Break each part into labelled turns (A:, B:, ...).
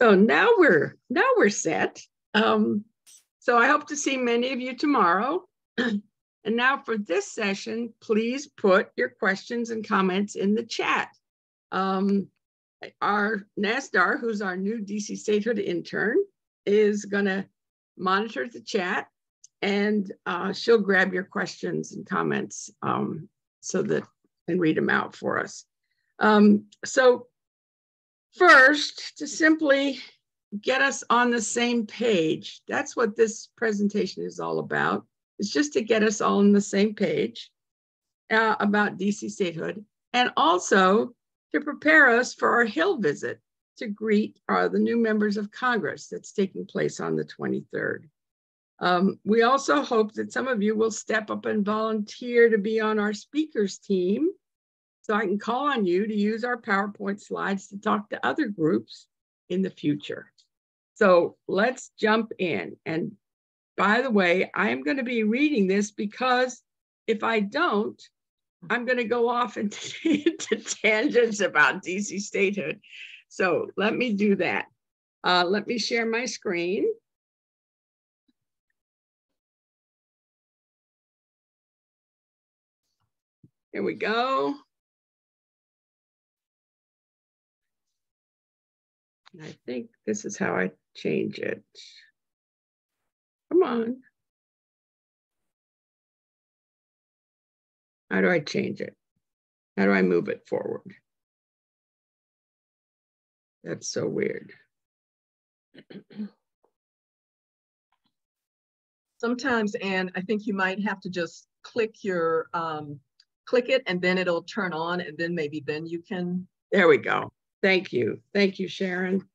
A: So now we're now we're set. Um, so I hope to see many of you tomorrow. and now for this session, please put your questions and comments in the chat. Um, our Nasdar, who's our new DC statehood intern, is going to monitor the chat and uh, she'll grab your questions and comments um, so that and read them out for us. Um, so first, to simply get us on the same page, that's what this presentation is all about. It's just to get us all on the same page uh, about DC statehood and also to prepare us for our Hill visit to greet uh, the new members of Congress that's taking place on the 23rd. Um, we also hope that some of you will step up and volunteer to be on our speakers team so I can call on you to use our PowerPoint slides to talk to other groups in the future. So let's jump in. And by the way, I'm going to be reading this because if I don't, I'm going to go off into, into tangents about DC statehood. So let me do that. Uh, let me share my screen. Here we go. I think this is how I change it. Come on. How do I change it? How do I move it forward? That's so weird.
B: Sometimes, Anne, I think you might have to just click your, um, click it and then it'll turn on and then maybe then you can.
A: There we go. Thank you. Thank you, Sharon.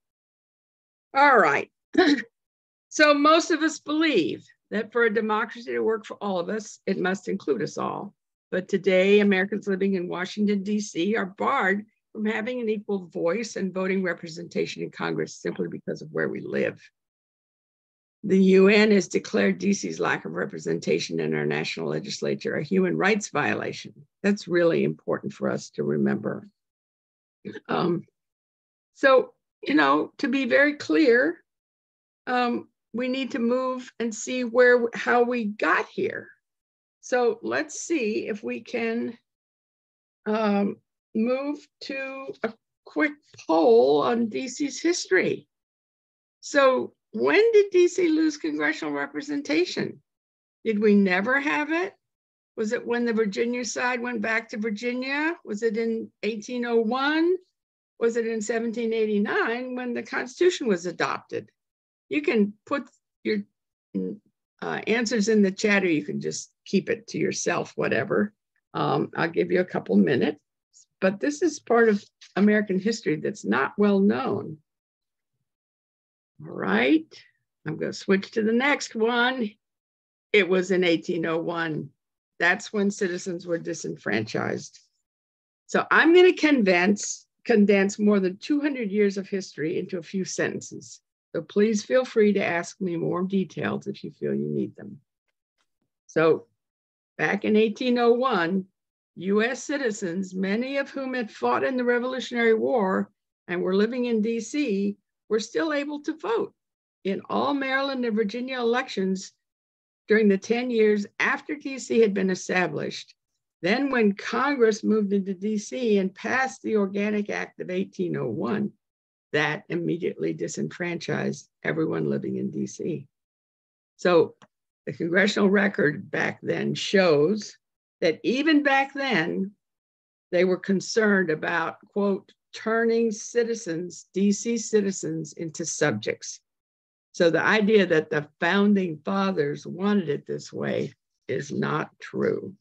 A: All right. so most of us believe that for a democracy to work for all of us, it must include us all. But today, Americans living in Washington, D.C. are barred from having an equal voice and voting representation in Congress simply because of where we live. The UN has declared DC's lack of representation in our national legislature a human rights violation. That's really important for us to remember. Um, so, you know, to be very clear, um, we need to move and see where how we got here. So let's see if we can um, move to a quick poll on DC's history. So when did DC lose congressional representation? Did we never have it? Was it when the Virginia side went back to Virginia? Was it in 1801? Was it in 1789 when the Constitution was adopted? You can put your uh, answers in the chat or you can just keep it to yourself, whatever. Um, I'll give you a couple minutes but this is part of American history that's not well known. All right, I'm going to switch to the next one. It was in 1801. That's when citizens were disenfranchised. So I'm going to condense, condense more than 200 years of history into a few sentences. So please feel free to ask me more details if you feel you need them. So back in 1801, US citizens, many of whom had fought in the Revolutionary War and were living in DC, were still able to vote in all Maryland and Virginia elections during the 10 years after DC had been established. Then, when Congress moved into DC and passed the Organic Act of 1801, that immediately disenfranchised everyone living in DC. So, the congressional record back then shows that even back then, they were concerned about, quote, turning citizens, DC citizens, into subjects. So the idea that the founding fathers wanted it this way is not true.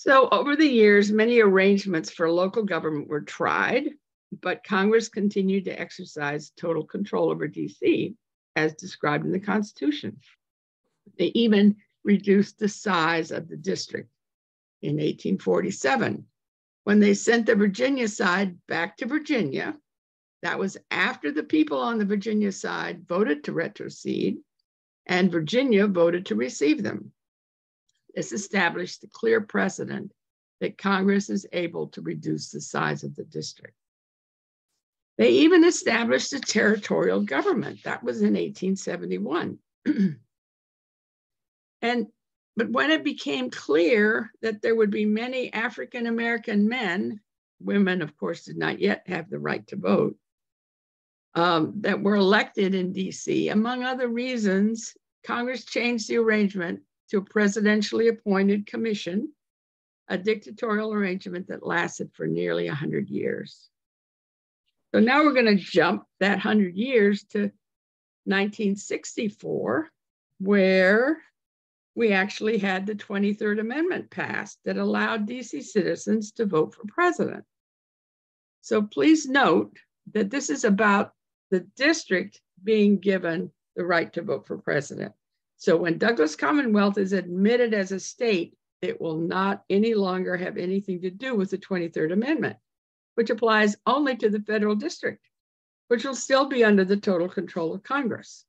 A: So over the years, many arrangements for local government were tried, but Congress continued to exercise total control over DC as described in the Constitution. They even reduced the size of the district in 1847 when they sent the Virginia side back to Virginia. That was after the people on the Virginia side voted to retrocede and Virginia voted to receive them. This established the clear precedent that Congress is able to reduce the size of the district. They even established a territorial government. That was in 1871. and but when it became clear that there would be many African American men, women, of course, did not yet have the right to vote, um, that were elected in DC, among other reasons, Congress changed the arrangement to a presidentially appointed commission, a dictatorial arrangement that lasted for nearly 100 years. So now we're going to jump that 100 years to 1964, where we actually had the 23rd Amendment passed that allowed DC citizens to vote for president. So please note that this is about the district being given the right to vote for president. So when Douglas Commonwealth is admitted as a state, it will not any longer have anything to do with the 23rd Amendment, which applies only to the federal district, which will still be under the total control of Congress.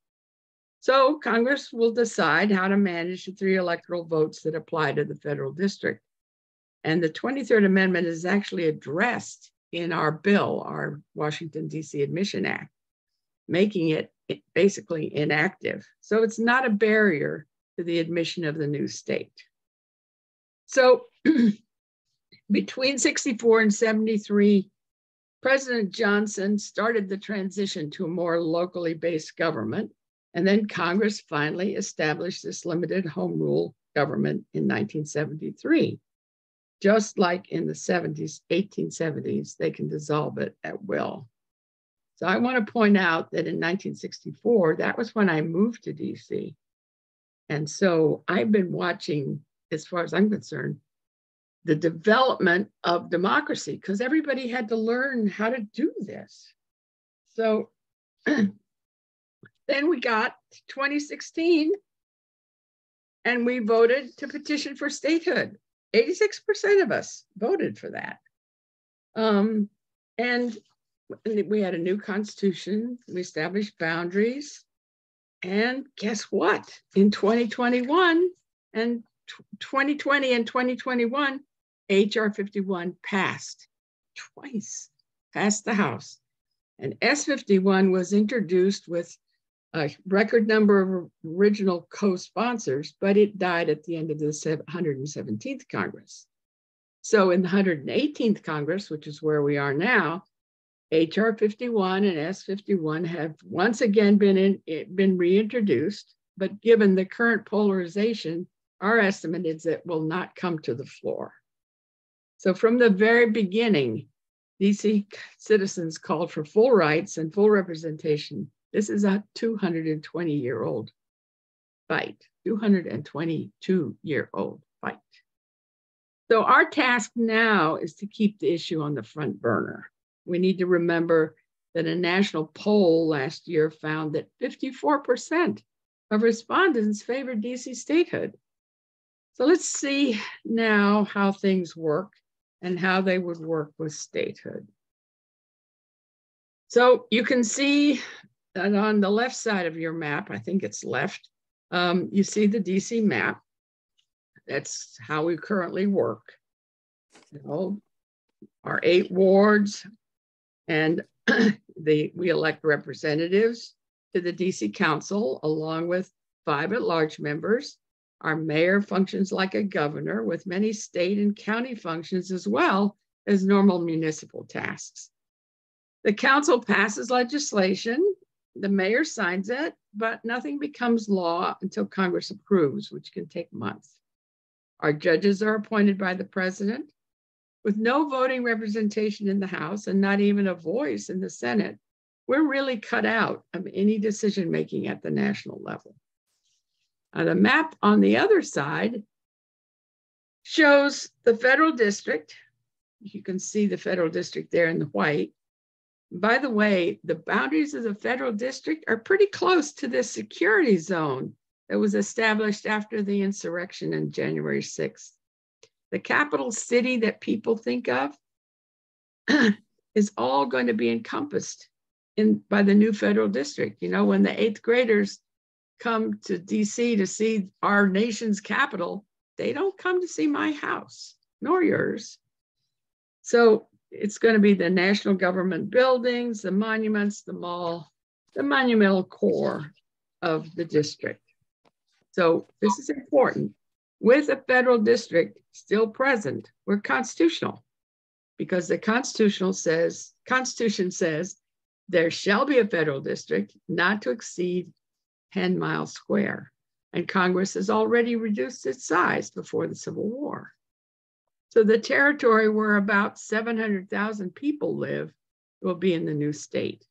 A: So Congress will decide how to manage the three electoral votes that apply to the federal district. And the 23rd Amendment is actually addressed in our bill, our Washington, D.C. Admission Act, making it basically inactive. So it's not a barrier to the admission of the new state. So between 64 and 73, President Johnson started the transition to a more locally based government and then Congress finally established this limited home rule government in 1973. Just like in the 70s, 1870s, they can dissolve it at will. So I want to point out that in 1964, that was when I moved to DC. And so I've been watching, as far as I'm concerned, the development of democracy because everybody had to learn how to do this. So Then we got 2016 and we voted to petition for statehood. 86% of us voted for that. Um, and we had a new constitution, we established boundaries. And guess what? In 2021 and 2020 and 2021, HR 51 passed twice, passed the House. And S 51 was introduced with a record number of original co-sponsors, but it died at the end of the 117th Congress. So in the 118th Congress, which is where we are now, HR 51 and S 51 have once again been, in, been reintroduced, but given the current polarization, our estimate is that will not come to the floor. So from the very beginning, DC citizens called for full rights and full representation this is a 220 year old fight, 222 year old fight. So our task now is to keep the issue on the front burner. We need to remember that a national poll last year found that 54% of respondents favored DC statehood. So let's see now how things work and how they would work with statehood. So you can see that on the left side of your map, I think it's left, um, you see the DC map. That's how we currently work. Know, our eight wards, and the we elect representatives to the DC Council along with five at-large members. Our mayor functions like a governor with many state and county functions as well as normal municipal tasks. The council passes legislation the mayor signs it, but nothing becomes law until Congress approves, which can take months. Our judges are appointed by the president. With no voting representation in the House and not even a voice in the Senate, we're really cut out of any decision making at the national level. Now, the map on the other side shows the federal district. You can see the federal district there in the white. By the way, the boundaries of the federal district are pretty close to this security zone that was established after the insurrection on January 6th. The capital city that people think of is all going to be encompassed in by the new federal district. You know, when the eighth graders come to DC to see our nation's capital, they don't come to see my house nor yours. So it's going to be the national government buildings, the monuments, the mall, the monumental core of the district. So this is important. With a federal district still present, we're constitutional because the constitutional says, Constitution says there shall be a federal district not to exceed 10 miles square. And Congress has already reduced its size before the Civil War. So the territory where about 700,000 people live will be in the new state.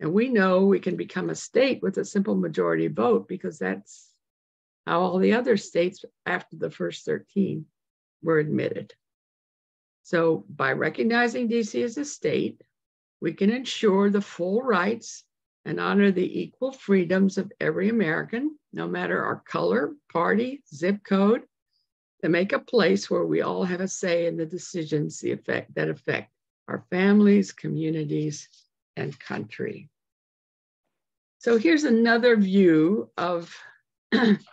A: And we know we can become a state with a simple majority vote because that's how all the other states after the first 13 were admitted. So by recognizing DC as a state, we can ensure the full rights and honor the equal freedoms of every American, no matter our color, party, zip code, to make a place where we all have a say in the decisions the effect, that affect our families, communities, and country. So here's another view of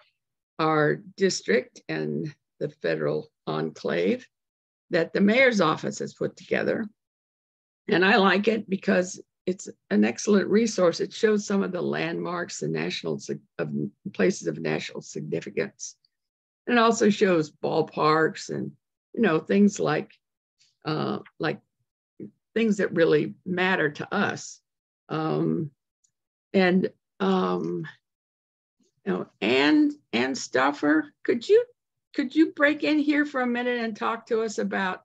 A: our district and the federal enclave that the mayor's office has put together. And I like it because it's an excellent resource. It shows some of the landmarks and national of places of national significance. And it also shows ballparks and you know things like uh, like things that really matter to us. Um, and um, you know, Ann Ann Stuffer, could you could you break in here for a minute and talk to us about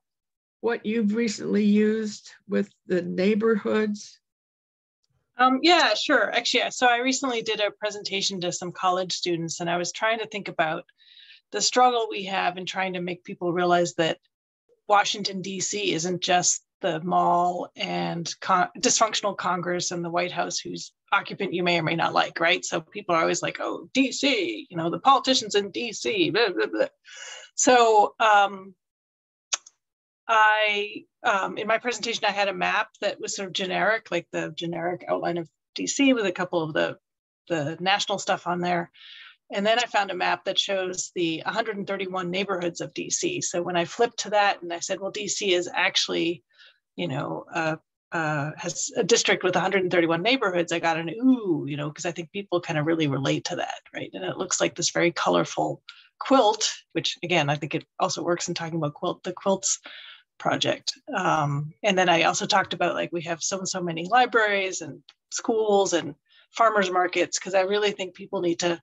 A: what you've recently used with the neighborhoods?
C: Um, yeah, sure. Actually, so I recently did a presentation to some college students, and I was trying to think about the struggle we have in trying to make people realize that Washington, D.C. isn't just the mall and con- dysfunctional Congress and the White House, whose occupant you may or may not like, right? So people are always like, oh, DC, you know, the politicians in DC. Blah, blah, blah. So um, I, um, in my presentation, I had a map that was sort of generic, like the generic outline of DC with a couple of the, the national stuff on there. And then I found a map that shows the 131 neighborhoods of DC. So when I flipped to that and I said, well, DC is actually, you know, uh, uh, has a district with 131 neighborhoods, I got an ooh, you know, because I think people kind of really relate to that, right? And it looks like this very colorful quilt, which again, I think it also works in talking about quilt, the quilts project. Um, and then I also talked about like we have so and so many libraries and schools and farmers markets, because I really think people need to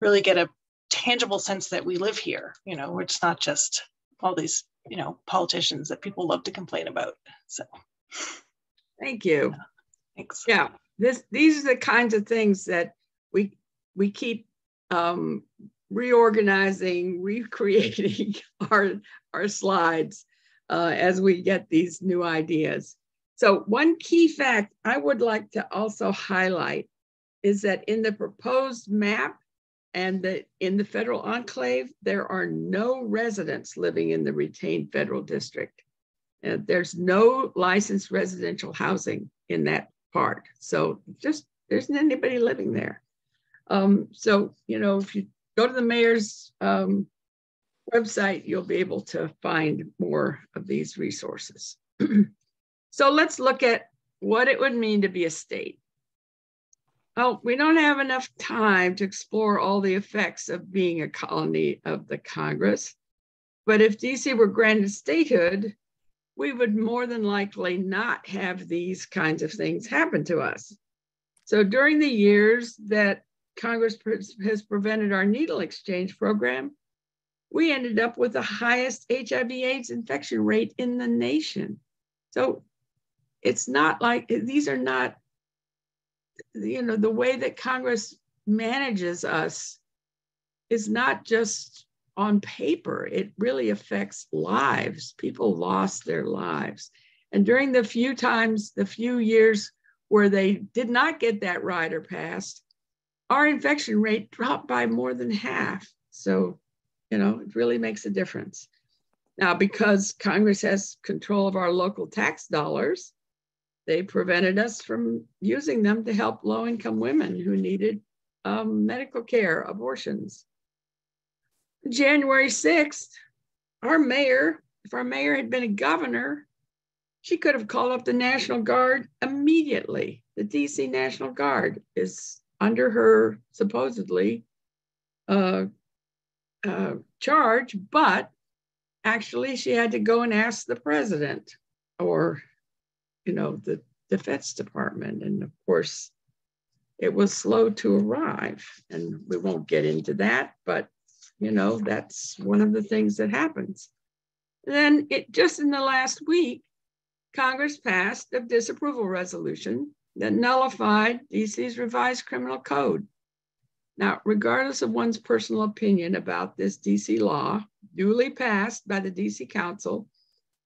C: really get a tangible sense that we live here, you know, it's not just all these, you know, politicians that people love to complain about. So
A: thank you.
C: Yeah. Thanks.
A: Yeah. This these are the kinds of things that we we keep um, reorganizing, recreating our our slides uh, as we get these new ideas. So one key fact I would like to also highlight is that in the proposed map, and that in the federal enclave, there are no residents living in the retained federal district. And there's no licensed residential housing in that part. So just there isn't anybody living there. Um, so, you know, if you go to the mayor's um, website, you'll be able to find more of these resources. so let's look at what it would mean to be a state. Well, we don't have enough time to explore all the effects of being a colony of the Congress. But if DC were granted statehood, we would more than likely not have these kinds of things happen to us. So during the years that Congress has prevented our needle exchange program, we ended up with the highest HIV AIDS infection rate in the nation. So it's not like these are not you know, the way that Congress manages us is not just on paper, it really affects lives. People lost their lives. And during the few times, the few years where they did not get that rider passed, our infection rate dropped by more than half. So, you know, it really makes a difference. Now, because Congress has control of our local tax dollars, they prevented us from using them to help low income women who needed um, medical care, abortions. January 6th, our mayor, if our mayor had been a governor, She could have called up the National Guard immediately. The DC National Guard is under her supposedly uh, uh, charge, but actually she had to go and ask the president or, you know, the Defense Department. And of course, it was slow to arrive. And we won't get into that, but, you know, that's one of the things that happens. then it just in the last week, Congress passed a disapproval resolution that nullified DC's revised criminal code. Now, regardless of one's personal opinion about this DC law, duly passed by the DC Council,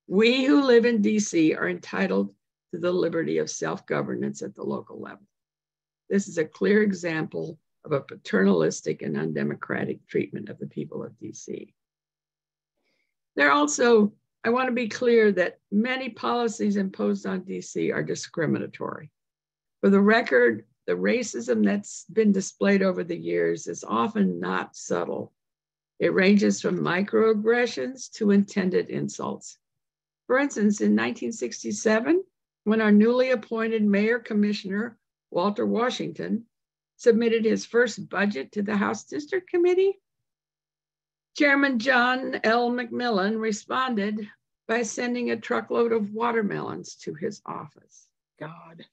A: we who live in DC are entitled to the liberty of self governance at the local level. This is a clear example of a paternalistic and undemocratic treatment of the people of DC. There also I want to be clear that many policies imposed on DC are discriminatory. For the record, the racism that's been displayed over the years is often not subtle. It ranges from microaggressions to intended insults. For instance, in 1967, when our newly appointed mayor commissioner, Walter Washington, submitted his first budget to the House District Committee, Chairman John L. McMillan responded by sending a truckload of watermelons to his office. God.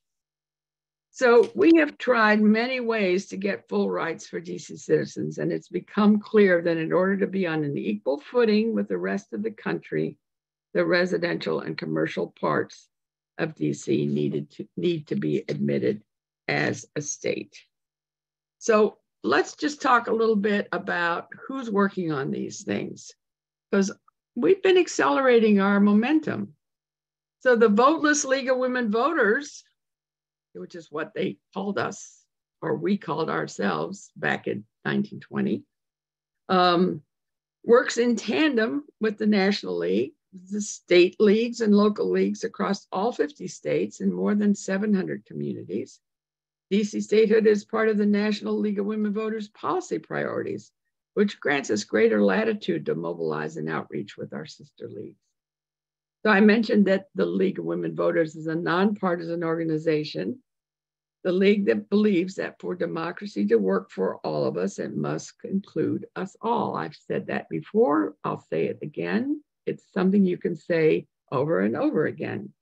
A: So we have tried many ways to get full rights for DC citizens, and it's become clear that in order to be on an equal footing with the rest of the country, the residential and commercial parts of DC needed to need to be admitted as a state. So let's just talk a little bit about who's working on these things because we've been accelerating our momentum. So the Voteless League of Women Voters, which is what they called us, or we called ourselves back in 1920, um, works in tandem with the National League, the state leagues and local leagues across all 50 states and more than 700 communities. DC statehood is part of the National League of Women Voters policy priorities, which grants us greater latitude to mobilize and outreach with our sister leagues. So I mentioned that the League of Women Voters is a nonpartisan organization, the league that believes that for democracy to work for all of us, it must include us all. I've said that before, I'll say it again. It's something you can say over and over again.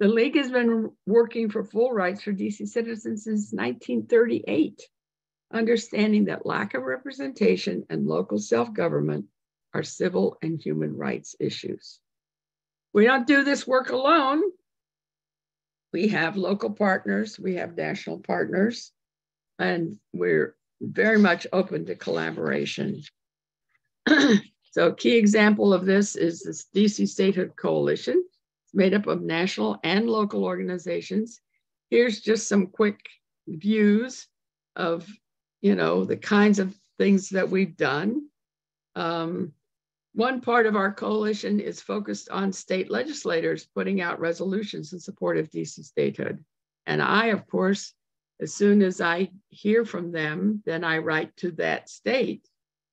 A: The League has been working for full rights for DC citizens since 1938, understanding that lack of representation and local self-government are civil and human rights issues. We don't do this work alone. We have local partners, we have national partners, and we're very much open to collaboration. so a key example of this is this DC Statehood Coalition made up of national and local organizations. Here's just some quick views of, you know, the kinds of things that we've done. Um, one part of our coalition is focused on state legislators putting out resolutions in support of DC statehood. And I, of course, as soon as I hear from them, then I write to that state.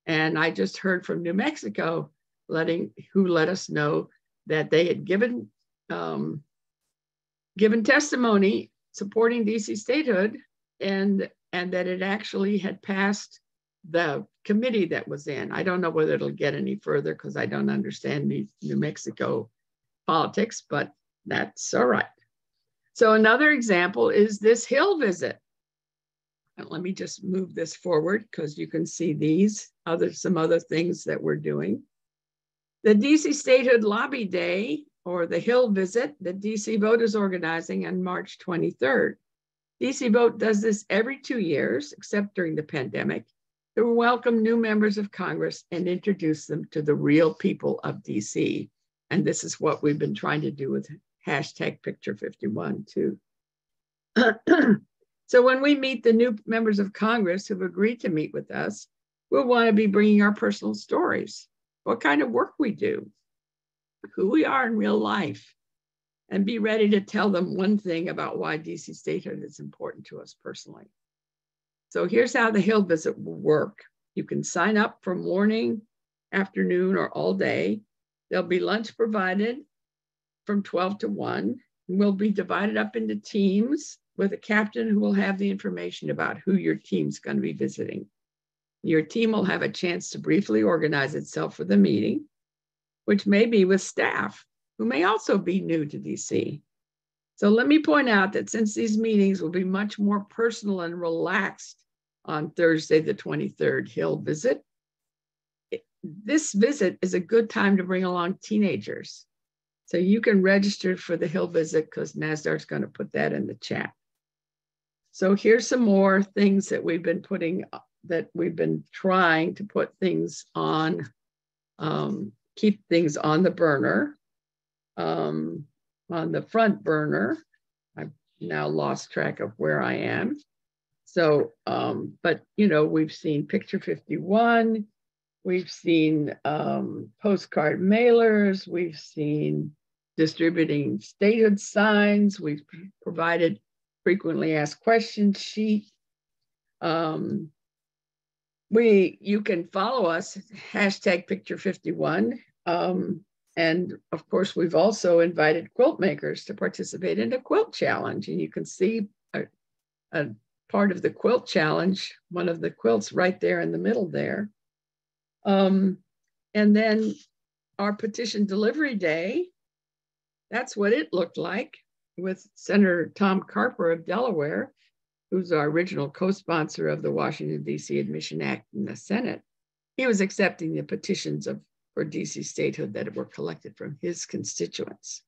A: And I just heard from New Mexico letting who let us know that they had given um, given testimony supporting DC statehood and, and that it actually had passed the committee that was in. I don't know whether it'll get any further because I don't understand New Mexico politics, but that's all right. So another example is this Hill visit. Let me just move this forward because you can see these other some other things that we're doing. The DC Statehood Lobby Day or the Hill visit that DC Vote is organizing on March 23rd. DC Vote does this every two years, except during the pandemic, to welcome new members of Congress and introduce them to the real people of DC. And this is what we've been trying to do with hashtag picture 51 too. so when we meet the new members of Congress who've agreed to meet with us, we'll want to be bringing our personal stories, what kind of work we do, who we are in real life and be ready to tell them one thing about why DC statehood is important to us personally. So here's how the Hill visit will work. You can sign up for morning, afternoon, or all day. There'll be lunch provided from 12 to 1. We'll be divided up into teams with a captain who will have the information about who your team's going to be visiting. Your team will have a chance to briefly organize itself for the meeting, which may be with staff who may also be new to DC. So let me point out that since these meetings will be much more personal and relaxed on Thursday, the 23rd Hill visit, this visit is a good time to bring along teenagers. So you can register for the Hill visit because NASDAR's going to put that in the chat. So here's some more things that we've been putting, that we've been trying to put things on, um, keep things on the burner, um, on the front burner. I've now lost track of where I am. So, um, but you know, we've seen picture 51, we've seen um, postcard mailers, we've seen distributing statehood signs, we've provided frequently asked questions sheet. Um, we, you can follow us, hashtag picture 51. Um, and of course, we've also invited quilt makers to participate in a quilt challenge. And you can see a, a part of the quilt challenge, one of the quilts right there in the middle there. Um, and then our petition delivery day, that's what it looked like with Senator Tom Carper of Delaware, who's our original co-sponsor of the Washington, D.C. Admission Act in the Senate. He was accepting the petitions of for DC statehood that were collected from his constituents.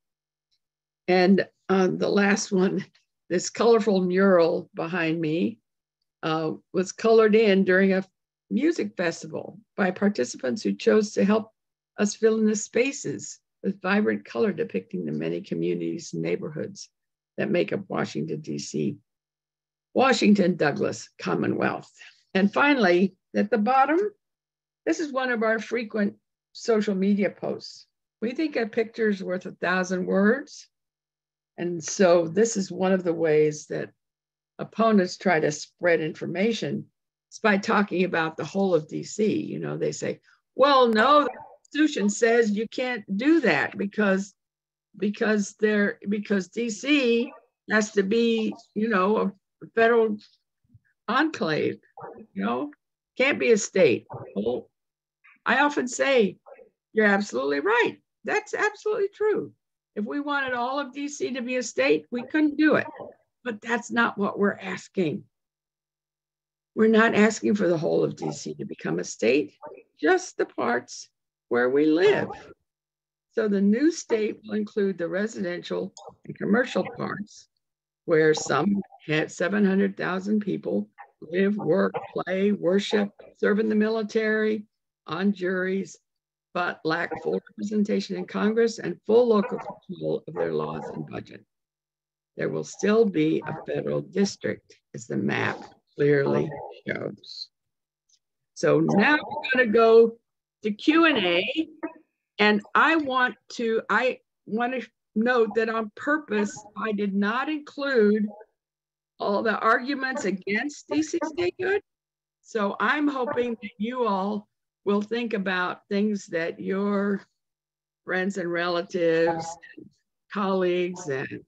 A: And um, the last one, this colorful mural behind me uh, was colored in during a music festival by participants who chose to help us fill in the spaces with vibrant color depicting the many communities and neighborhoods that make up Washington, D.C. Washington Douglas Commonwealth. And finally, at the bottom, this is one of our frequent social media posts. We think a picture is worth a thousand words. And so this is one of the ways that opponents try to spread information is by talking about the whole of DC. You know, they say, well, no, Constitution says you can't do that because because there because DC has to be, you know, a federal enclave, you know, can't be a state. I often say, you're absolutely right. That's absolutely true. If we wanted all of DC to be a state, we couldn't do it. But that's not what we're asking. We're not asking for the whole of DC to become a state, just the parts where we live. Oh. So the new state will include the residential and commercial parts, where some had 700,000 people live, work, play, worship, serve in the military, on juries, but lack full representation in Congress and full local control of their laws and budget. There will still be a federal district, as the map clearly shows. So now we're going to go to Q&A and I want to I want to note that on purpose I did not include all the arguments against DC statehood. So I'm hoping that you all will think about things that your friends and relatives, and colleagues and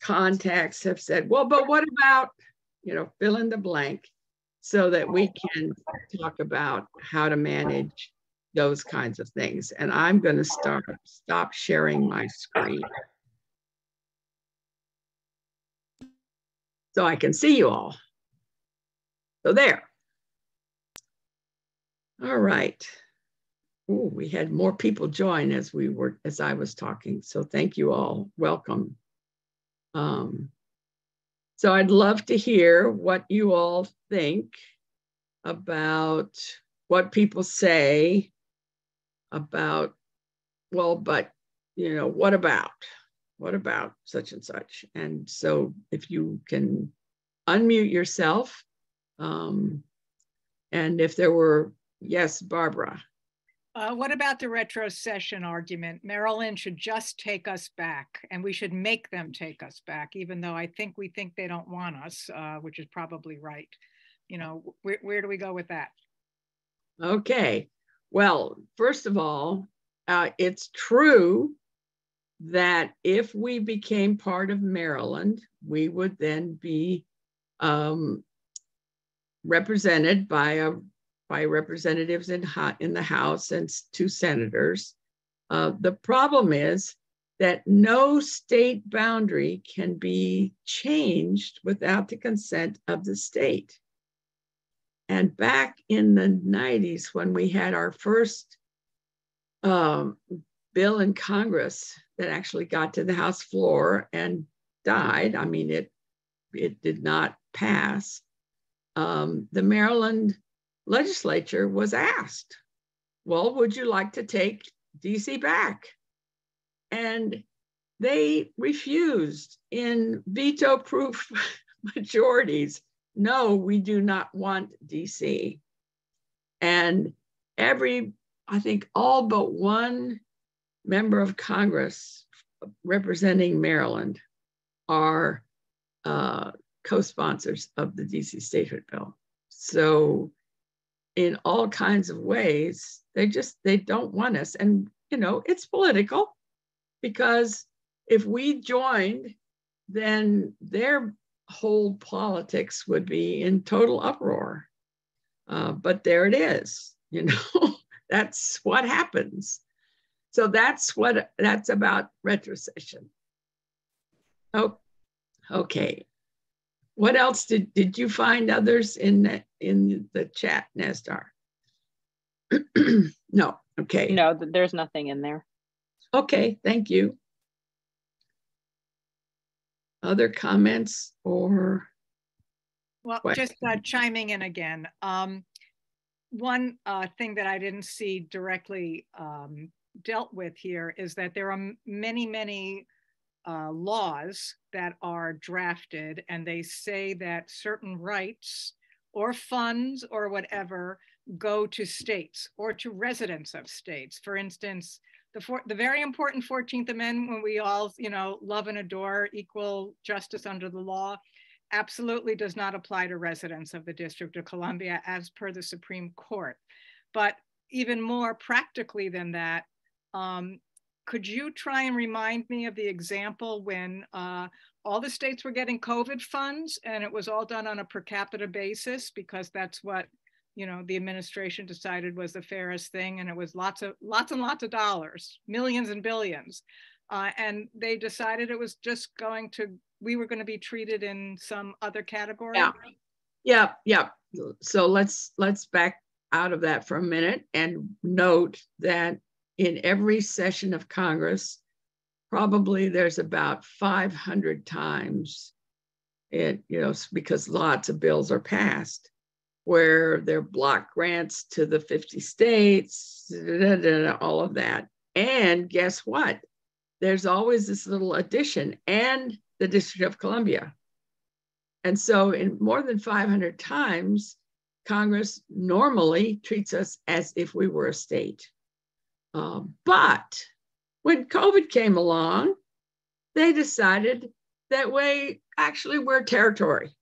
A: contacts have said, well, but what about you know, fill in the blank so that we can talk about how to manage those kinds of things. And I'm going to start stop sharing my screen. So I can see you all. So there. All right. Ooh, we had more people join as we were as I was talking. So thank you all. Welcome. Um, so I'd love to hear what you all think about what people say about, well, but, you know, what about? What about such and such? And so if you can unmute yourself, um, and if there were, yes, Barbara.
D: Uh, what about the retrocession argument? Maryland should just take us back, and we should make them take us back, even though I think we think they don't want us, uh, which is probably right. You know, where, where do we go with that?
A: Okay. Well, first of all, uh, it's true that if we became part of Maryland, we would then be um, represented by a by representatives in, in the House and two senators. Uh, the problem is that no state boundary can be changed without the consent of the state. And back in the 90s, when we had our first um, bill in Congress that actually got to the House floor and died, I mean, it, it did not pass. Um, the Maryland legislature was asked, well, would you like to take DC back? And they refused in veto proof majorities. No, we do not want DC. And every, I think all but one member of Congress representing Maryland are uh, co-sponsors of the DC statehood bill. So in all kinds of ways, they just, they don't want us. And, you know, it's political because if we joined, then their whole politics would be in total uproar. Uh, but there it is, you know, that's what happens. So that's what that's about retrocession. Oh, okay. What else did, did you find others in the, in the chat, Nestor? no, okay.
E: No, there's nothing in there.
A: Okay, thank you. Other comments or?
D: Well, just uh, chiming in again. Um, one uh, thing that I didn't see directly um, dealt with here is that there are many, many uh, laws that are drafted and they say that certain rights or funds or whatever go to states or to residents of states. For instance, the, the very important 14th Amendment, we all, you know, love and adore equal justice under the law, absolutely does not apply to residents of the District of Columbia as per the Supreme Court. But even more practically than that, um, could you try and remind me of the example when uh, all the states were getting COVID funds and it was all done on a per capita basis because that's what you know the administration decided was the fairest thing and it was lots of lots and lots of dollars millions and billions. Uh, and they decided it was just going to we were going to be treated in some other category.
A: Yeah. Yeah yeah. So let's let's back out of that for a minute and note that in every session of congress probably there's about 500 times it you know because lots of bills are passed where there are block grants to the 50 states, da, da, da, all of that. And guess what? There's always this little addition and the District of Columbia. And so, in more than 500 times, Congress normally treats us as if we were a state. Uh, but when COVID came along, they decided that we actually were territory.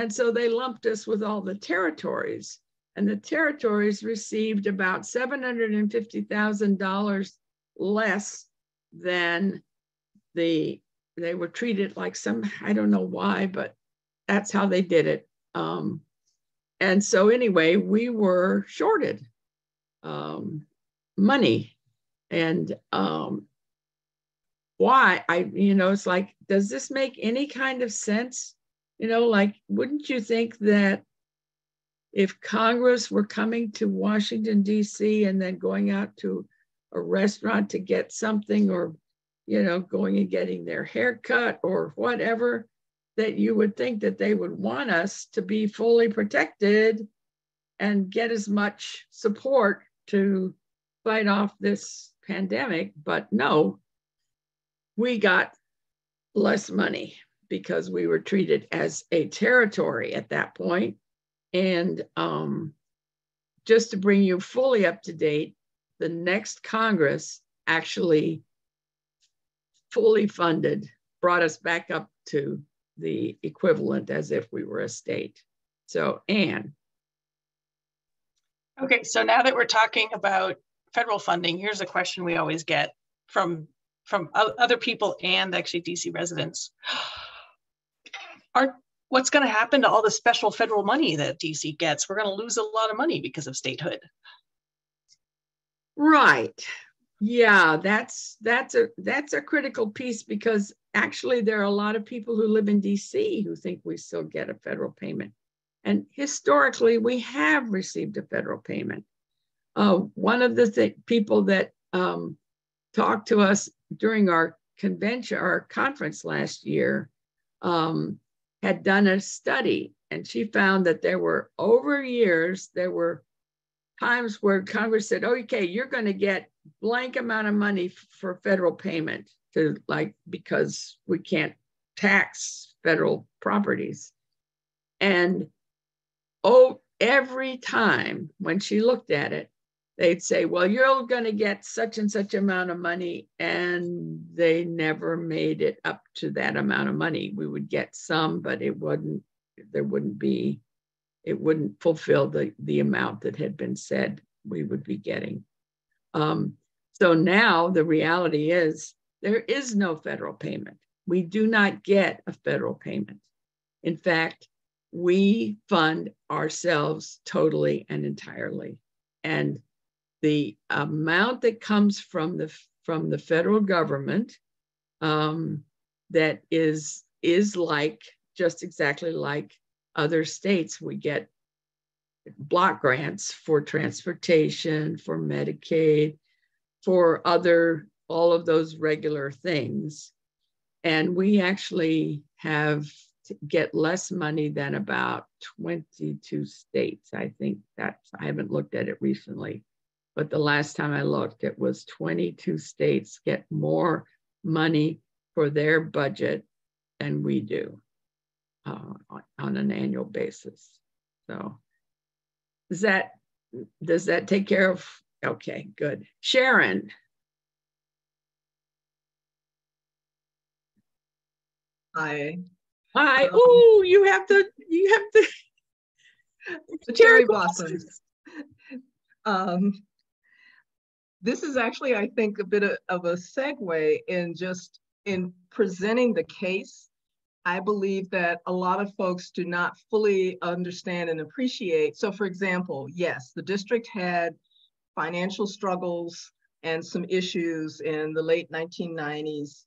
A: And so they lumped us with all the territories. And the territories received about $750,000 less than the, they were treated like some, I don't know why, but that's how they did it. Um, and so, anyway, we were shorted um, money. And um, why? I, you know, it's like, does this make any kind of sense? You know, like, wouldn't you think that if Congress were coming to Washington, D.C., and then going out to a restaurant to get something or, you know, going and getting their hair cut or whatever, that you would think that they would want us to be fully protected and get as much support to fight off this pandemic. But no, we got less money because we were treated as a territory at that point. And um, just to bring you fully up to date, the next Congress actually fully funded, brought us back up to the equivalent as if we were a state. So, Anne.
C: Okay, so now that we're talking about federal funding, here's a question we always get from from other people and actually DC residents. Are what's going to happen to all the special federal money that DC gets? We're going to lose a lot of money because of statehood.
A: Right. Yeah, that's that's a that's a critical piece because actually there are a lot of people who live in DC who think we still get a federal payment. And historically, we have received a federal payment. Uh, one of the th- people that um, talked to us during our convention, our conference last year, um, had done a study, and she found that there were over years there were times where Congress said, okay, you're going to get blank amount of money for federal payment to like, because we can't tax federal properties. And oh, every time when she looked at it, they'd say, well, you're going to get such and such amount of money. And they never made it up to that amount of money. We would get some, but it wouldn't, there wouldn't be it wouldn't fulfill the, the amount that had been said we would be getting. Um, so now the reality is there is no federal payment. We do not get a federal payment. In fact, we fund ourselves totally and entirely. And the amount that comes from the from the federal government um, that is is like just exactly like other states, we get block grants for transportation, for Medicaid, for other, all of those regular things. And we actually have get less money than about 22 states. I think that's, I haven't looked at it recently, but the last time I looked, it was 22 states get more money for their budget than we do uh, on an annual basis. So does that does that take care of? Okay, good. Sharon.
B: Hi.
A: Hi. Um, oh, you have to. You have to.
B: The cherry blossoms. Um, this is actually, I think, a bit of, of a segue in just in presenting the case I believe that a lot of folks do not fully understand and appreciate. So, for example, yes, the district had financial struggles and some issues in the late 1990s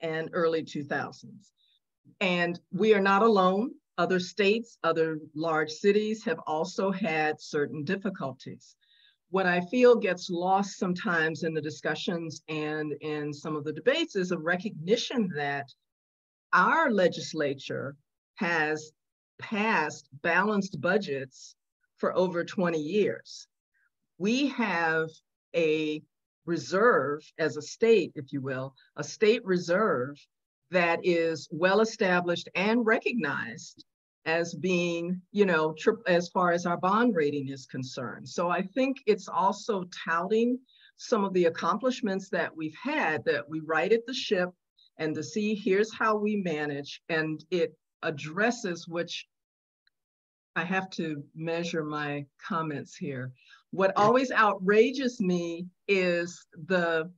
B: and early 2000s. And we are not alone. Other states, other large cities have also had certain difficulties. What I feel gets lost sometimes in the discussions and in some of the debates is a recognition that our legislature has passed balanced budgets for over 20 years. We have a reserve as a state, if you will, a state reserve that is well established and recognized as being, you know, as far as our bond rating is concerned. So I think it's also touting some of the accomplishments that we've had that we righted the ship and to see here's how we manage and it addresses which I have to measure my comments here. What always outrages me is the,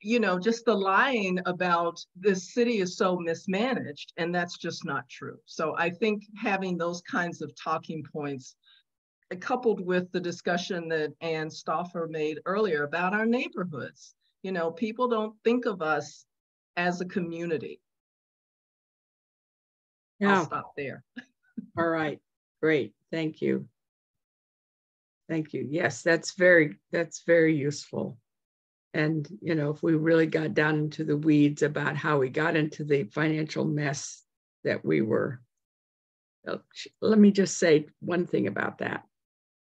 B: you know, just the lying about this city is so mismanaged, and that's just not true. So I think having those kinds of talking points, uh, coupled with the discussion that Ann Stauffer made earlier about our neighborhoods, you know, people don't think of us as a community. Yeah. I'll stop there.
A: All right, great, thank you. Thank you. Yes, that's very, that's very useful. And, you know, if we really got down into the weeds about how we got into the financial mess that we were, let me just say one thing about that.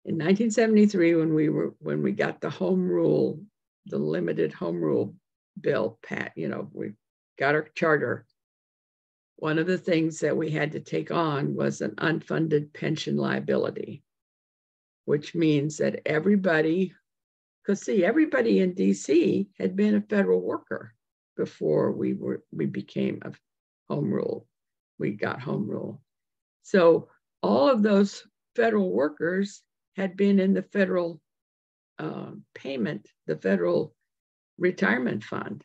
A: In 1973, when we were, when we got the home rule, the limited home rule bill, Pat, you know, we got our charter. One of the things that we had to take on was an unfunded pension liability, which means that everybody, because see, everybody in DC had been a federal worker before we were we became a home rule. We got home rule. So all of those federal workers had been in the federal uh, payment, the federal retirement fund.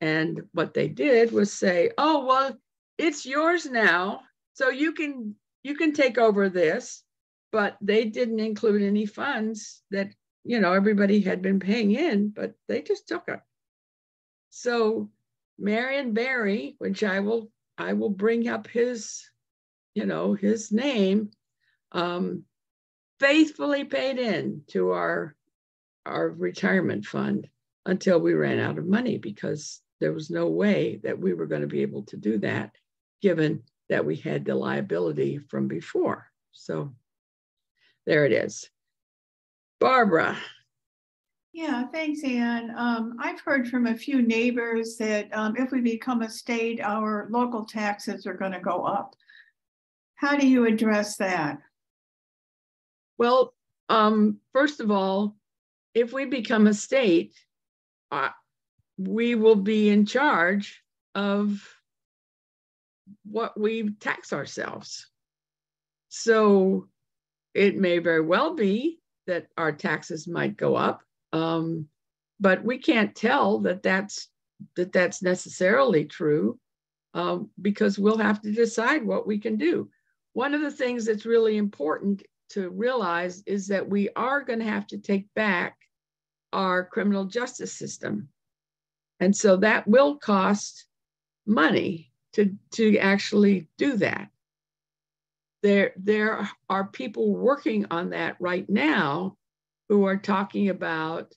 A: And what they did was say, oh, well, it's yours now. So you can you can take over this, but they didn't include any funds that, you know, everybody had been paying in, but they just took it. So Marion Barry, which I will I will bring up his, you know, his name, um, faithfully paid in to our our retirement fund until we ran out of money because there was no way that we were going to be able to do that given that we had the liability from before. So there it is. Barbara.
E: Yeah, thanks, Anne. Um, I've heard from a few neighbors that um, if we become a state, our local taxes are going to go up. How do you address that?
A: Well, um, first of all, if we become a state, uh, we will be in charge of what we tax ourselves. So it may very well be that our taxes might go up, um, but we can't tell that that's that that's necessarily true um, because we'll have to decide what we can do. One of the things that's really important to realize is that we are going to have to take back our criminal justice system. And so that will cost money to, to actually do that. There, there are people working on that right now who are talking about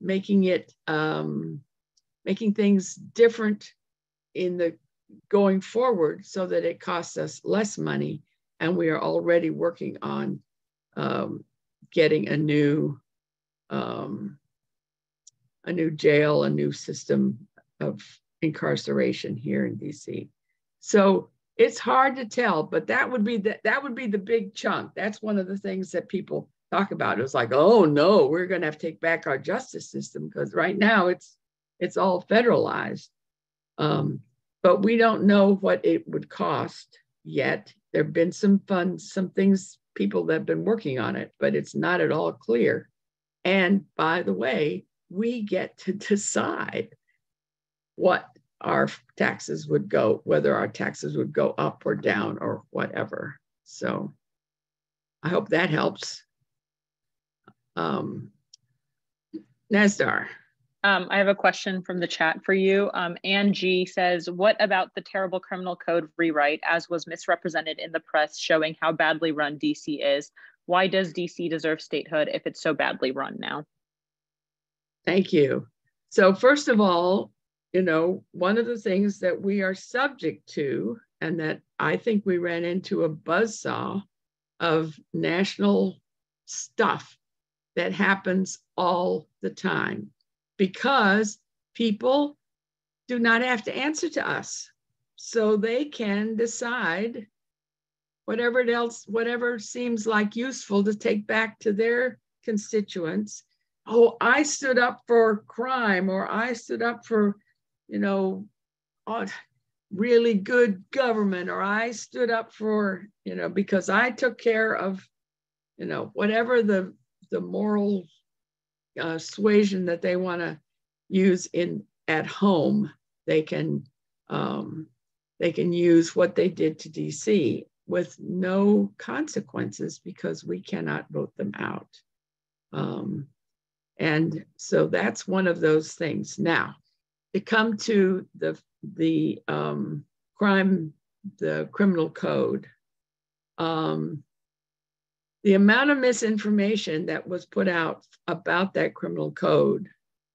A: making it um, making things different in the going forward so that it costs us less money and we are already working on um, getting a new um, a new jail, a new system of incarceration here in DC. So it's hard to tell, but that would be the, that would be the big chunk. That's one of the things that people talk about. It's like, oh no, we're going to have to take back our justice system because right now it's it's all federalized. Um, but we don't know what it would cost yet. There have been some funds, some things, people that have been working on it, but it's not at all clear. And by the way, we get to decide what our taxes would go, whether our taxes would go up or down or whatever. So I hope that helps. Um, Nezdar.
F: Um, I have a question from the chat for you. Um, Ann G says, what about the terrible criminal code rewrite as was misrepresented in the press showing how badly run DC is? Why does DC deserve statehood if it's so badly run now?
A: Thank you. So first of all, you know, one of the things that we are subject to, and that I think we ran into a buzzsaw of national stuff that happens all the time because people do not have to answer to us. So they can decide whatever else, whatever seems like useful to take back to their constituents. Oh, I stood up for crime, or I stood up for, you know, really good government, or I stood up for, you know, because I took care of, you know, whatever the the moral uh, suasion that they want to use in at home, they can um, they can use what they did to DC with no consequences because we cannot vote them out. Um, and so that's one of those things. Now, to come to the the um, crime, the criminal code. Um, the amount of misinformation that was put out about that criminal code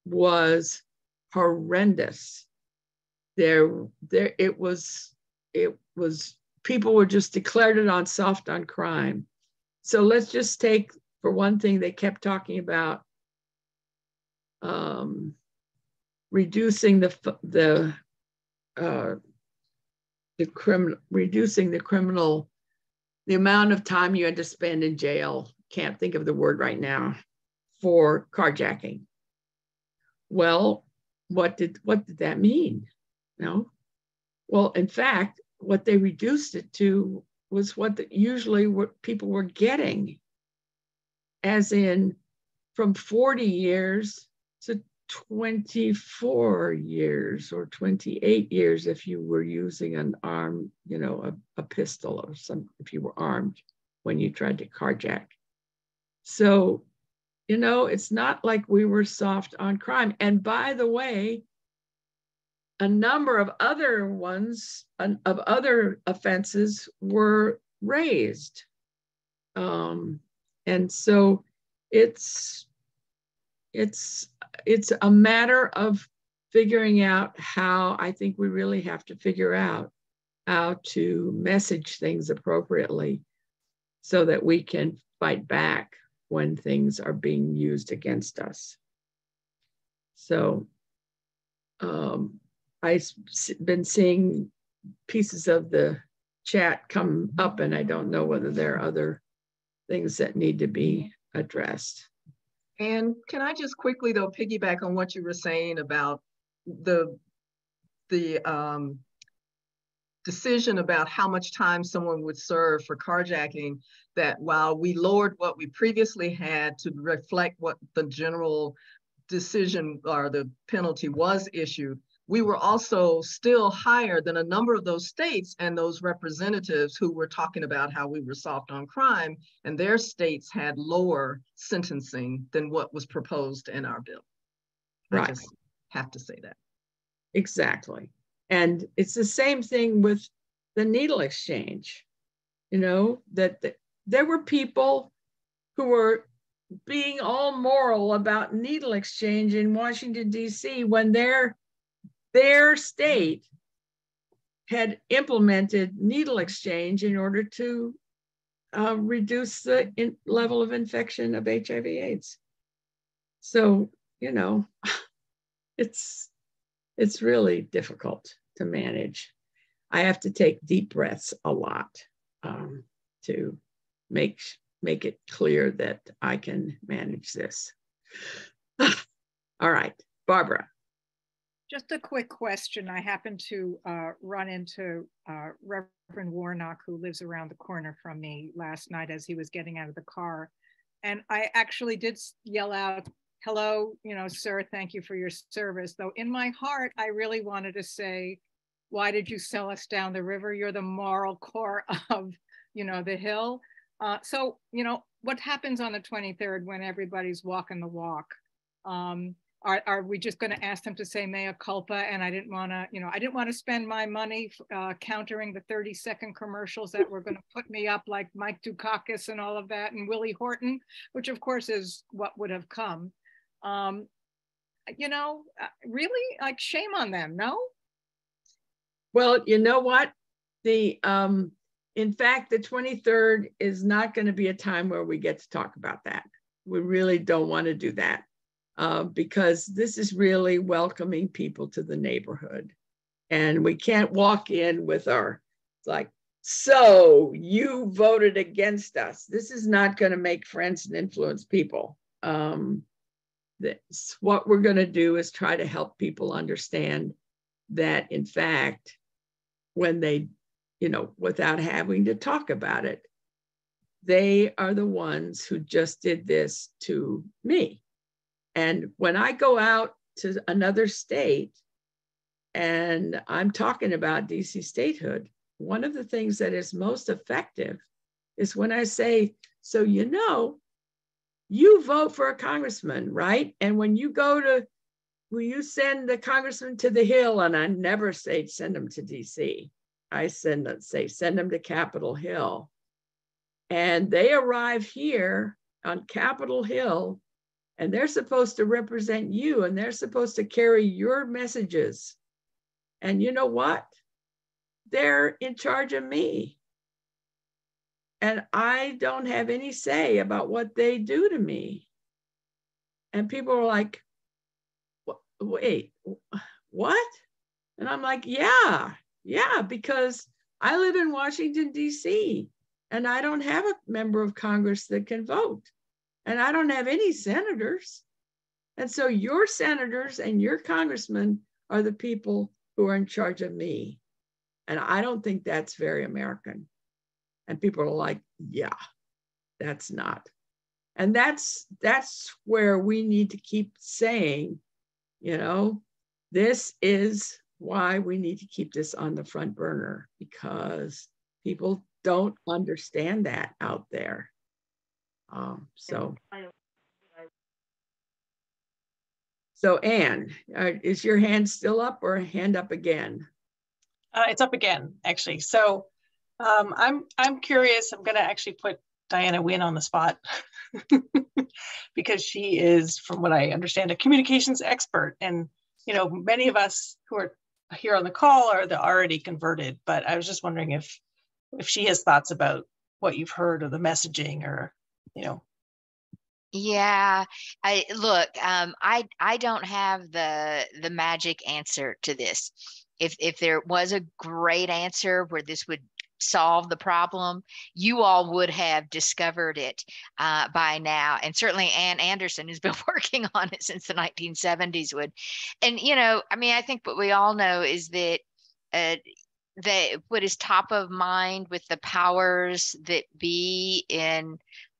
A: was horrendous. There, there, it was, it was, people were just declared it on soft on crime. So let's just take, for one thing, they kept talking about um, reducing the the uh, the criminal, reducing the criminal the amount of time you had to spend in jail, can't think of the word right now, for carjacking. Well, what did what did that mean? No. Well, in fact, what they reduced it to was what the, usually what people were getting, as in from 40 years to 24 years or 28 years if you were using an arm, you know, a, a pistol or some, if you were armed when you tried to carjack. So, you know, it's not like we were soft on crime. And by the way, a number of other ones, of other offenses were raised. Um, and so it's it's it's a matter of figuring out how I think we really have to figure out how to message things appropriately so that we can fight back when things are being used against us. So um, I've been seeing pieces of the chat come up and I don't know whether there are other things that need to be addressed.
B: And can I just quickly though piggyback on what you were saying about the the um, decision about how much time someone would serve for carjacking that while we lowered what we previously had to reflect what the general decision or the penalty was issued, we were also still higher than a number of those states and those representatives who were talking about how we were soft on crime and their states had lower sentencing than what was proposed in our bill.
A: Right.
B: I just have to say that.
A: Exactly. And it's the same thing with the needle exchange, you know, that the, there were people who were being all moral about needle exchange in Washington, D.C. when their their state had implemented needle exchange in order to uh, reduce the in, level of infection of HIV AIDS. So, you know, it's it's really difficult to manage. I have to take deep breaths a lot um, to make make it clear that I can manage this. All right, Barbara.
D: Just a quick question. I happened to uh, run into uh, Reverend Warnock, who lives around the corner from me last night as he was getting out of the car. And I actually did yell out, hello, you know, sir, thank you for your service. Though in my heart, I really wanted to say, why did you sell us down the river? You're the moral core of, you know, the hill. Uh, so, you know, what happens on the 23rd when everybody's walking the walk? Um, are, are we just going to ask them to say mea culpa? And I didn't want to, you know, I didn't want to spend my money uh, countering the 30 second commercials that were going to put me up like Mike Dukakis and all of that and Willie Horton, which of course is what would have come. Um, you know, uh, really like shame on them, no?
A: Well, you know what? The, um, in fact, the 23rd is not going to be a time where we get to talk about that. We really don't want to do that uh, because this is really welcoming people to the neighborhood. And we can't walk in with our, like, so you voted against us. This is not going to make friends and influence people. Um, this, what we're going to do is try to help people understand that, in fact, when they, you know, without having to talk about it, they are the ones who just did this to me. And when I go out to another state and I'm talking about DC statehood, one of the things that is most effective is when I say, so you know, you vote for a congressman, right? And when you go to, will you send the congressman to the Hill? And I never say send them to DC. I send let's say send them to Capitol Hill. And they arrive here on Capitol Hill and they're supposed to represent you and they're supposed to carry your messages. And you know what? They're in charge of me. And I don't have any say about what they do to me. And people are like, wait, what? And I'm like, yeah, yeah, because I live in Washington, D.C., and I don't have a member of Congress that can vote and I don't have any senators. And so your senators and your congressmen are the people who are in charge of me. And I don't think that's very American. And people are like, yeah, that's not. And that's that's where we need to keep saying you know, this is why we need to keep this on the front burner because people don't understand that out there. Um, so, so Anne, uh, is your hand still up or hand up again?
C: Uh, it's up again, actually. So um, I'm I'm curious. I'm going to actually put Diana Wynn on the spot because she is, from what I understand, a communications expert. And you know, many of us who are here on the call are the already converted. But I was just wondering if if she has thoughts about what you've heard or the messaging or you know?
G: Yeah i look um i i don't have the the magic answer to this. If if there was a great answer where this would solve the problem you all would have discovered it uh, by now. And certainly ann anderson who's been working on it since the 1970s would. And you know i mean i think what we all know is that uh, that what is top of mind with the powers that be in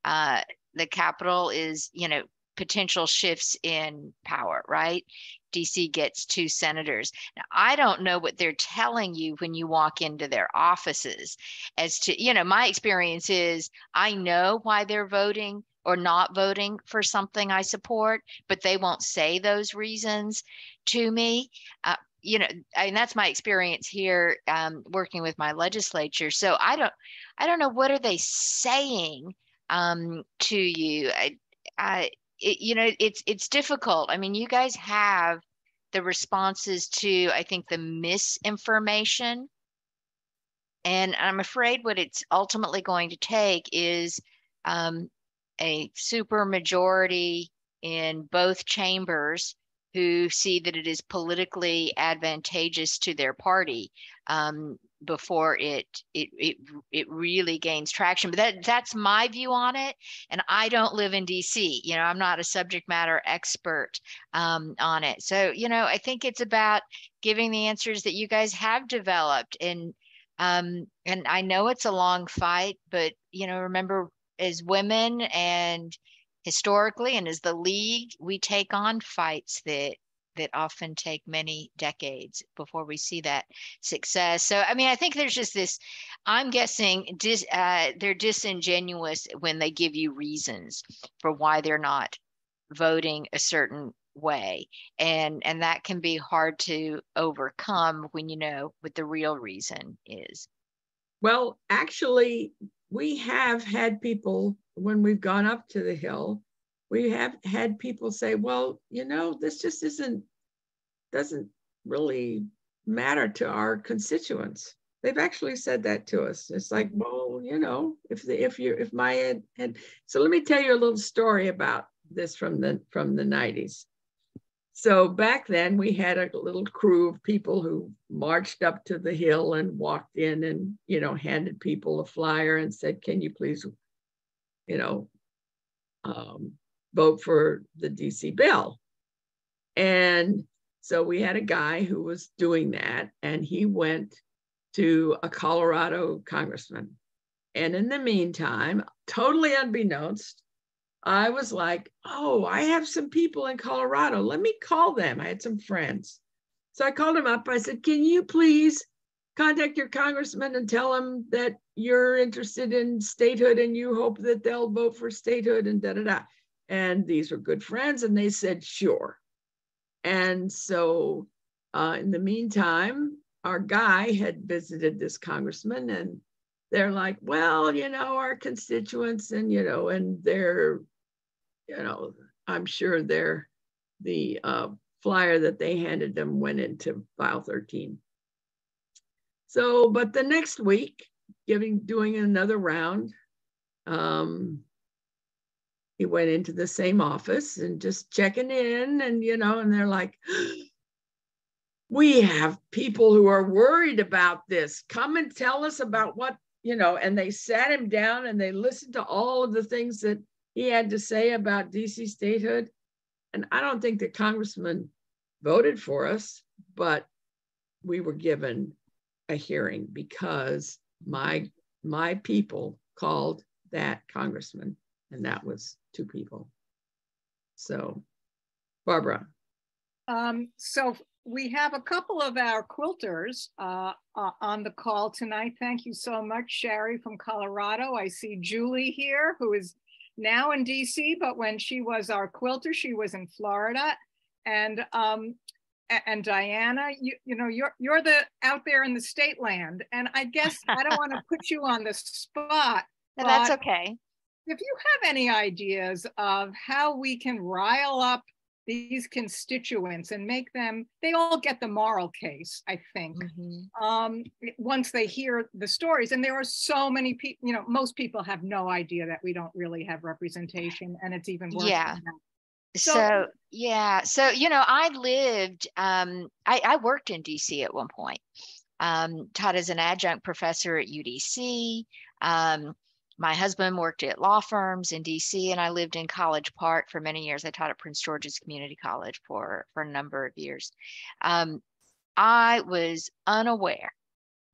G: uh, the capital is, you know, potential shifts in power, right? DC gets two senators. Now, I don't know what they're telling you when you walk into their offices as to, you know, my experience is I know why they're voting or not voting for something I support, but they won't say those reasons to me. Uh, you know, and that's my experience here um, working with my legislature. So I don't, I don't know what are they saying um, to you. I, I it, you know, it's it's difficult. I mean, you guys have the responses to, I think, the misinformation, and I'm afraid what it's ultimately going to take is um, a super majority in both chambers who see that it is politically advantageous to their party um, before it, it it it really gains traction. But that that's my view on it, and I don't live in D.C. You know, I'm not a subject matter expert um, on it. So you know, I think it's about giving the answers that you guys have developed, and um, and I know it's a long fight, but you know, remember as women and historically and as the league we take on fights that that often take many decades before we see that success. So i mean i think there's just this i'm guessing dis, uh, they're disingenuous when they give you reasons for why they're not voting a certain way. And and that can be hard to overcome when you know what the real reason is.
A: Well actually we have had people when we've gone up to the hill, we have had people say, well, you know, this just isn't, doesn't really matter to our constituents. They've actually said that to us. It's like, well, you know, if the if you if my ed, and so let me tell you a little story about this from the from the 90s. So back then we had a little crew of people who marched up to the hill and walked in and, you know, handed people a flyer and said, can you please, you know, um, vote for the DC bill. And so we had a guy who was doing that and he went to a Colorado congressman. And in the meantime, totally unbeknownst, I was like, oh, I have some people in Colorado. Let me call them. I had some friends. So I called him up. I said, can you please contact your congressman and tell him that you're interested in statehood and you hope that they'll vote for statehood and da da da. And these were good friends, and they said, sure. And so uh, in the meantime, our guy had visited this congressman and they're like, well, you know, our constituents and, you know, and they're you know, I'm sure they're the uh, flyer that they handed them went into file 13. So, but the next week, giving doing another round, um, he went into the same office and just checking in, and you know, and they're like, "We have people who are worried about this. Come and tell us about what you know." And they sat him down and they listened to all of the things that he had to say about DC statehood. And I don't think the congressman voted for us, but we were given a hearing because my my people called that congressman, and that was two people. So, Barbara.
D: Um, so we have a couple of our quilters uh, uh, on the call tonight. Thank you so much, Sherry from Colorado. I see Julie here, who is now in DC, but when she was our quilter, she was in Florida. And um, and Diana, you, you know, you're you're the out there in the state land. And I guess I don't want to put you on the spot.
G: that's okay.
D: If you have any ideas of how we can rile up these constituents and make them they all get the moral case i think. Mm-hmm. um, once they hear the stories and there are so many people you know most people have no idea that we don't really have representation and it's even worse
G: yeah. so, so, yeah so you know i lived um, I, I worked in dc at one point. Um, taught as an adjunct professor at udc um, my husband worked at law firms in DC and I lived in College Park for many years. I taught at Prince George's Community College for, for a number of years. Um, I was unaware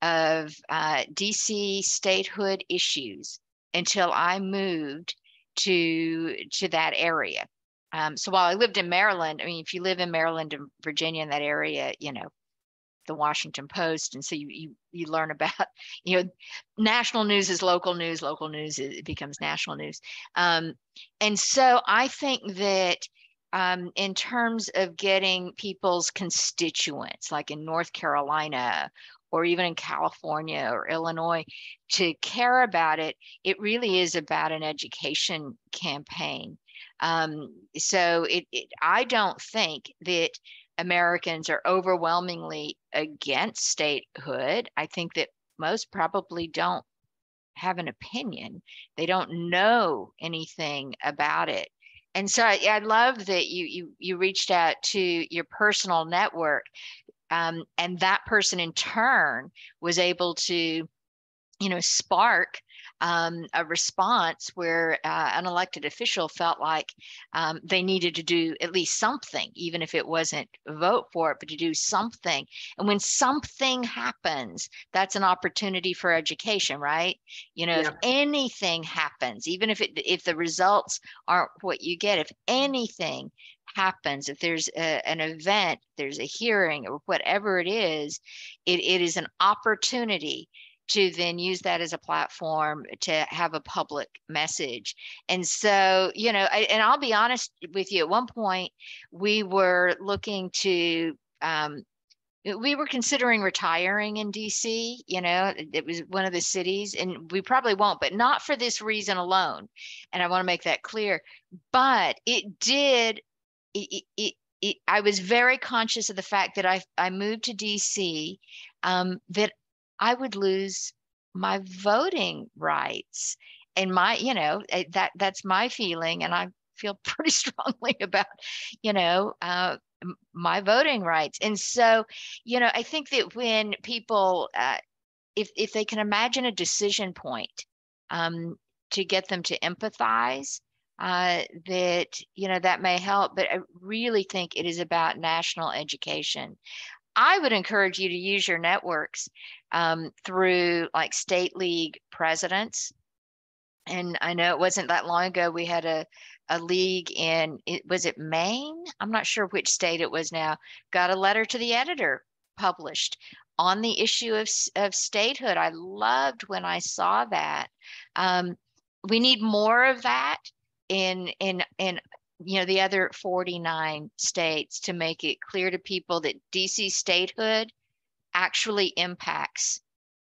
G: of uh, DC statehood issues until I moved to, to that area. Um, so while I lived in Maryland, I mean, if you live in Maryland and Virginia in that area, you know, the Washington Post, and so you you you learn about you know national news is local news, local news it becomes national news, um, and so I think that. Um, in terms of getting people's constituents, like in North Carolina or even in California or Illinois, to care about it, it really is about an education campaign. Um, so it, it, I don't think that Americans are overwhelmingly against statehood. I think that most probably don't have an opinion. They don't know anything about it. And so I, I love that you you you reached out to your personal network, um, and that person in turn was able to, you know, spark um, a response where uh, an elected official felt like um, they needed to do at least something, even if it wasn't vote for it, but to do something. And when something happens, that's an opportunity for education, right? You know, yeah. if anything happens, even if it if the results aren't what you get, if anything happens, if there's a, an event, there's a hearing, or whatever it is, it, it is an opportunity to then use that as a platform to have a public message. And so, you know, I, and I'll be honest with you, at one point we were looking to, um, we were considering retiring in DC, you know, it was one of the cities, and we probably won't, but not for this reason alone. And I want to make that clear. But it did, it, it, it, I was very conscious of the fact that I, I moved to DC, um, that I would lose my voting rights and my you know eh, that that's my feeling and i feel pretty strongly about you know uh, my voting rights. And so you know i think that when people uh, if if they can imagine a decision point um, to get them to empathize uh, that you know that may help but i really think it is about national education I would encourage you to use your networks um, through like state league presidents. And I know it wasn't that long ago we had a, a league in, was it Maine? I'm not sure which state it was now, got a letter to the editor published on the issue of, of statehood. I loved when I saw that. Um, we need more of that in in in you know the other 49 states to make it clear to people that DC statehood actually impacts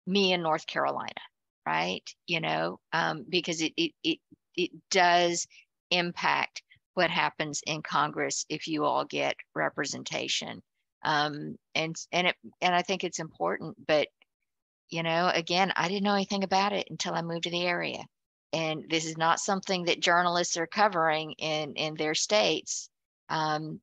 G: me in North Carolina, right? You know, um, because it, it it it does impact what happens in Congress if you all get representation. Um, and and it and I think it's important, but you know, again, I didn't know anything about it until I moved to the area and this is not something that journalists are covering in in their states um,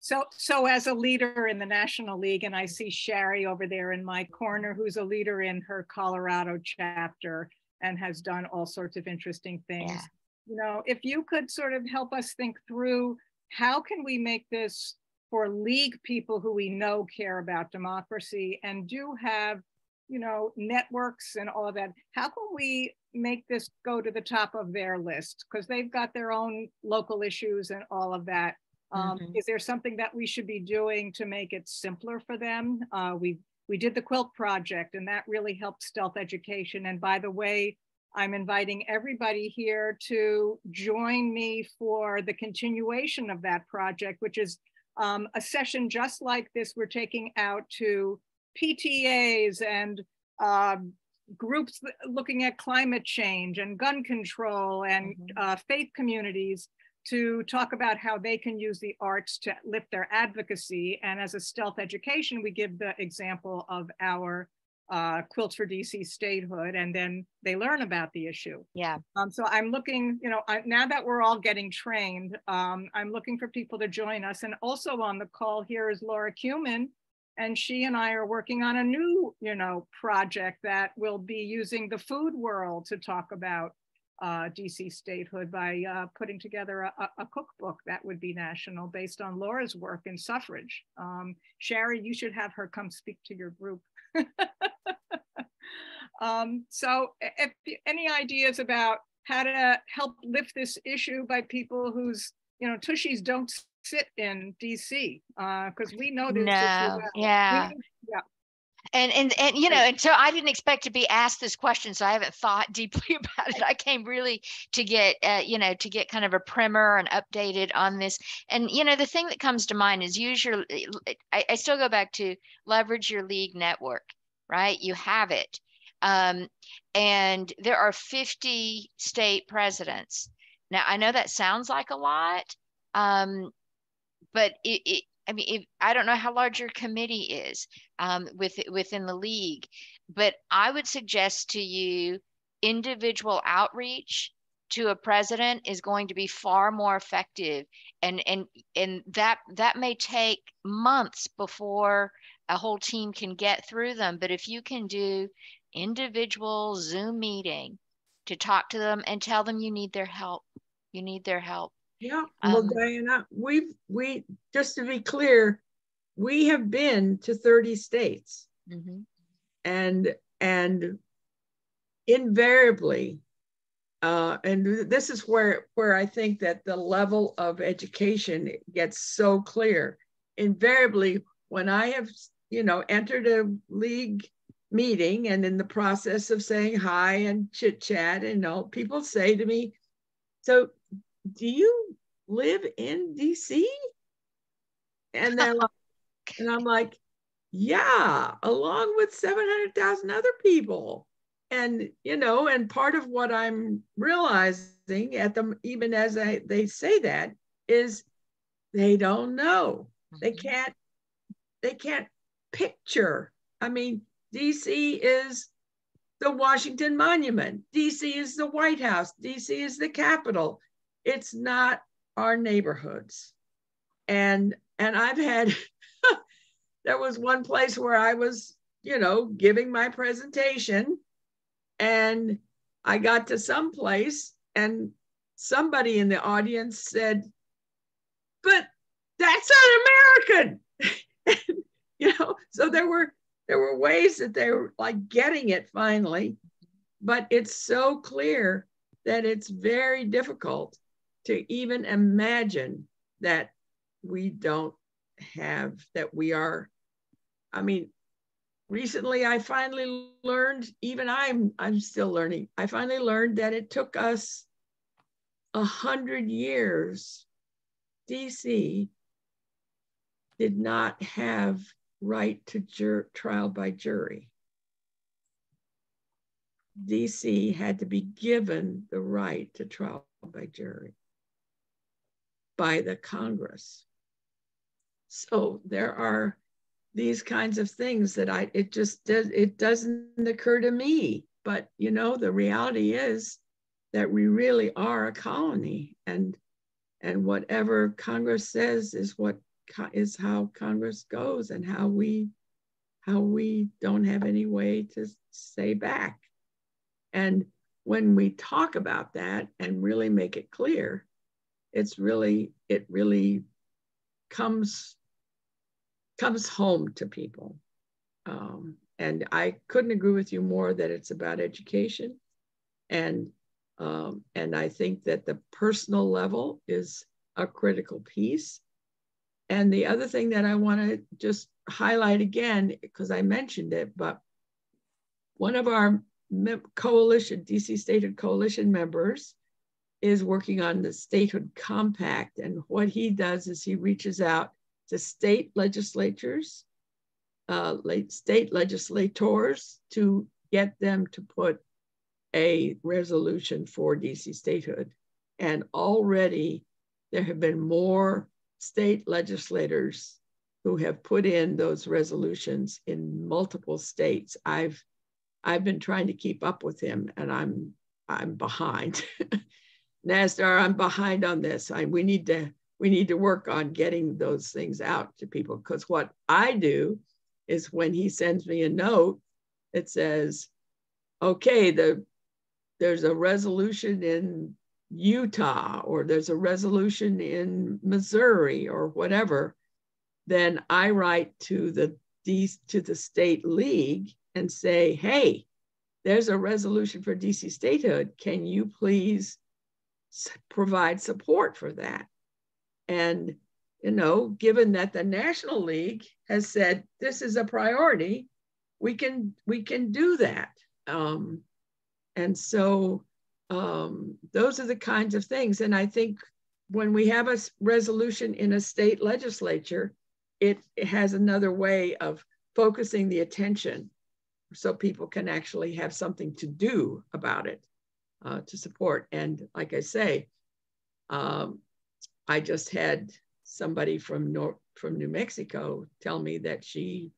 D: so so as a leader in the national league and i see sherry over there in my corner who's a leader in her colorado chapter and has done all sorts of interesting things yeah. you know if you could sort of help us think through how can we make this for league people who we know care about democracy and do have you know networks and all of that how can we make this go to the top of their list because they've got their own local issues and all of that. Um,
F: Mhm.
D: Is there something that we should be doing to make it simpler for them? Uh, we, we did the quilt project and that really helped stealth education. And by the way, I'm inviting everybody here to join me for the continuation of that project, which is um, a session just like this. We're taking out to PTAs and um, groups looking at climate change and gun control and
G: Mhm.
D: uh, faith communities to talk about how they can use the arts to lift their advocacy. And as a stealth education, we give the example of our uh, Quilts for DC statehood, and then they learn about the issue.
G: Yeah.
D: Um, so I'm looking, you know, I, now that we're all getting trained, um, I'm looking for people to join us. And also on the call here is Laura Cuman, and she and I are working on a new, you know, project that will be using the food world to talk about uh, DC statehood by uh, putting together a, a- cookbook that would be national based on Laura's work in suffrage. Um, Sherry, you should have her come speak to your group. um, so if any ideas about how to help lift this issue by people whose, you know, tushies don't sit in DC, because we know this.
G: No,
D: well.
G: yeah.
D: We- Yeah,
G: And and and you know, and so I didn't expect to be asked this question, so I haven't thought deeply about it. I came really to get uh, you know to get kind of a primer and updated on this. And you know, the thing that comes to mind is usually I, I still go back to leverage your league network, right? You have it, um, and there are 50 state presidents. Now I know that sounds like a lot, um, but it, it I mean, if, I don't know how large your committee is um, with, within the league, but I would suggest to you individual outreach to a president is going to be far more effective. And and and that that may take months before a whole team can get through them but if you can do individual zoom meeting to talk to them and tell them you need their help you need their help
A: Yeah, well,
G: Um,
A: Diana, we've, we, just to be clear, we have been to 30 states
G: Mhm.
A: and, and invariably, uh, and this is where, where I think that the level of education gets so clear. Invariably, when I have, you know, entered a league meeting and in the process of saying hi and chit chat and all, people say to me, so do you live in DC? And they're like, and I'm like, yeah, along with 700,000 other people. And, you know, and part of what I'm realizing at them, even as I, they say that, is they don't know. They
G: Mhm.
A: can't, they can't picture. I mean, DC is the Washington Monument. DC is the White House. DC is the Capitol. It's not our neighborhoods. And and I've had there was one place where I was, you know, giving my presentation and I got to some place and somebody in the audience said, "But that's not American." you know, so there were there were ways that they were like getting it finally, but it's so clear that it's very difficult to even imagine that we don't have that we are i mean recently i finally learned even i'm i'm still learning i finally learned that it took us a hundred years. Dc did not have right to jur- trial by jury. Dc had to be given the right to trial by jury by the congress so there are these kinds of things that I it just does it doesn't occur to me. But you know, the reality is that we really are a colony, and and whatever Congress says is what is how Congress goes, and how we how we don't have any way to say back. And when we talk about that and really make it clear, it's really it really comes comes home to people. Um, and I couldn't agree with you more that it's about education. And um, and I think that the personal level is a critical piece. and the other thing that I want to just highlight again, because I mentioned it, but one of our coalition, DC Statehood Coalition members is working on the Statehood Compact. And what he does is he reaches out to state legislatures, uh, state legislators to get them to put a resolution for DC statehood. And already there have been more state legislators who have put in those resolutions in multiple states. I've I've been trying to keep up with him and I'm I'm behind. Nasdar, I'm behind on this. I, we need to we need to work on getting those things out to people because what I do is when he sends me a note, it says, okay, the there's a resolution in Utah or there's a resolution in Missouri or whatever, then I write to the to the state league and say, hey, there's a resolution for DC statehood. Can you please provide support for that? And, you know, given that the National League has said this is a priority, we can we can do that. Um, and so um, those are the kinds of things. And I think when we have a resolution in a state legislature, it, it has another way of focusing the attention so people can actually have something to do about it uh, to support. And like I say, um, I just had somebody from from New Mexico tell me that she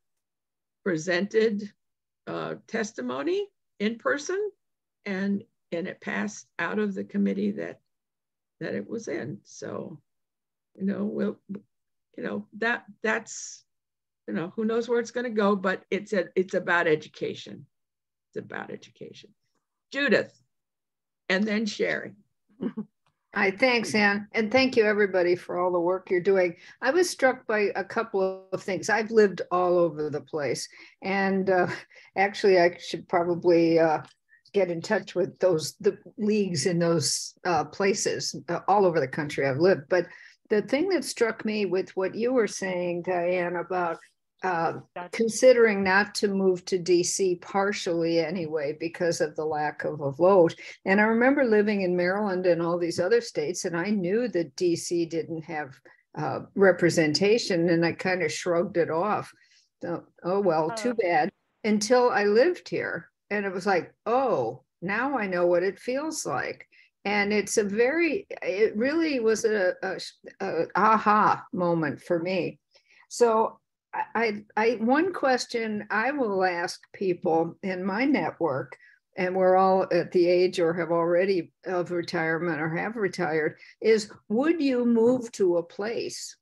A: presented uh, testimony in person and and it passed out of the committee that that it was in. So, you know, we'll, you know that that's you know who knows where it's going to go, but it's a, it's about education. It's about education. Judith, and then Sherry.
H: Hi, thanks, Anne. And thank you, everybody, for all the work you're doing. I was struck by a couple of things. I've lived all over the place. And uh, actually, I should probably uh, get in touch with those the leagues in those uh, places uh, all over the country I've lived. But the thing that struck me with what you were saying, Diane, about uh, considering not to move to DC partially anyway because of the lack of a vote. And I remember living in Maryland and all these other states, and I knew that DC didn't have uh, representation, and I kind of shrugged it off. So, oh well, too oh. bad. Until I lived here, and it was like, oh, now I know what it feels like. And it's a very, it really was a, a, a aha moment for me. So I, I, one question I will ask people in my network, and we're all at the age or have already of retirement or have retired, is would you move to a place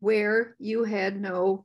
H: where you had no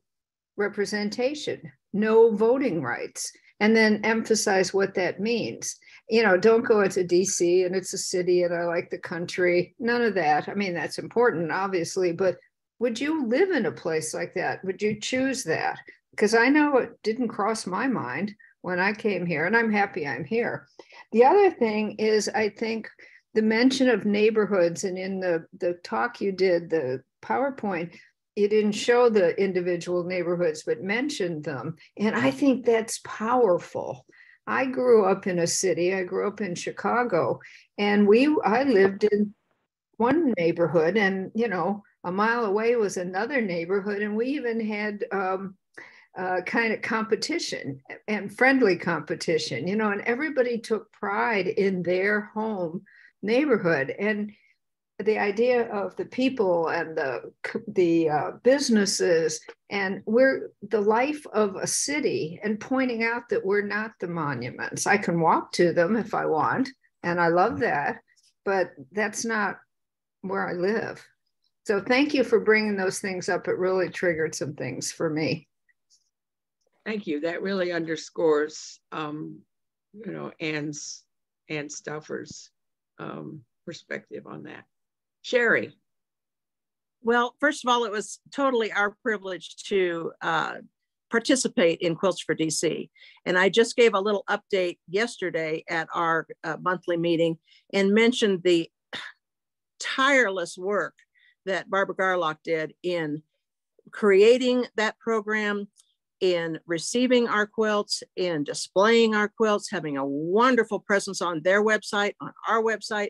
H: representation, no voting rights? and then emphasize what that means. You know, don't go into DC and it's a city and I like the country. None of that. I mean, that's important, obviously, but would you live in a place like that? Would you choose that? Because I know it didn't cross my mind when I came here, and I'm happy I'm here. The other thing is, I think the mention of neighborhoods, and in the, the talk you did, the PowerPoint, you didn't show the individual neighborhoods, but mentioned them. And I think that's powerful. I grew up in a city, I grew up in Chicago, and we I lived in one neighborhood, and you know, a mile away was another neighborhood, and we even had um, uh, kind of competition and friendly competition, you know, and everybody took pride in their home neighborhood. And the idea of the people and the the uh, businesses and we're the life of a city and pointing out that we're not the monuments. I can walk to them if i want and i love that but that's not where i live so thank you for bringing those things up it really triggered some things for me
A: thank you that really underscores um, you know anne's anne stuffer's um, perspective on that Sherry.
I: Well, first of all, it was totally our privilege to uh, participate in Quilts for DC. And I just gave a little update yesterday at our uh, monthly meeting and mentioned the tireless work that Barbara Garlock did in creating that program, in receiving our quilts, in displaying our quilts, having a wonderful presence on their website, on our website.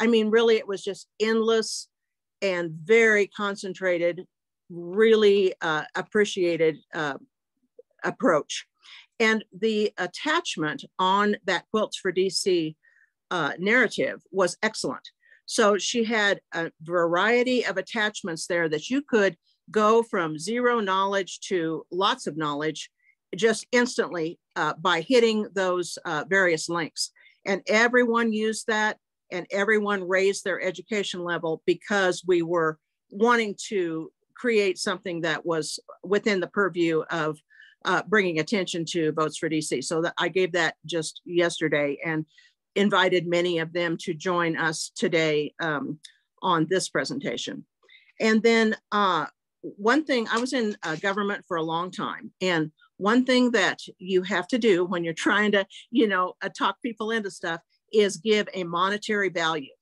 I: I mean, really, it was just endless and very concentrated, really uh, appreciated uh, approach. And the attachment on that Quilts for DC uh, narrative was excellent. So she had a variety of attachments there that you could go from zero knowledge to lots of knowledge just instantly uh, by hitting those uh, various links. And everyone used that and everyone raised their education level because we were wanting to create something that was within the purview of uh, bringing attention to votes for DC. So that I gave that just yesterday and invited many of them to join us today um, on this presentation. And then uh, one thing, I was in uh, government for a long time. And one thing that you have to do when you're trying to, you know, uh, talk people into stuff is give a monetary value.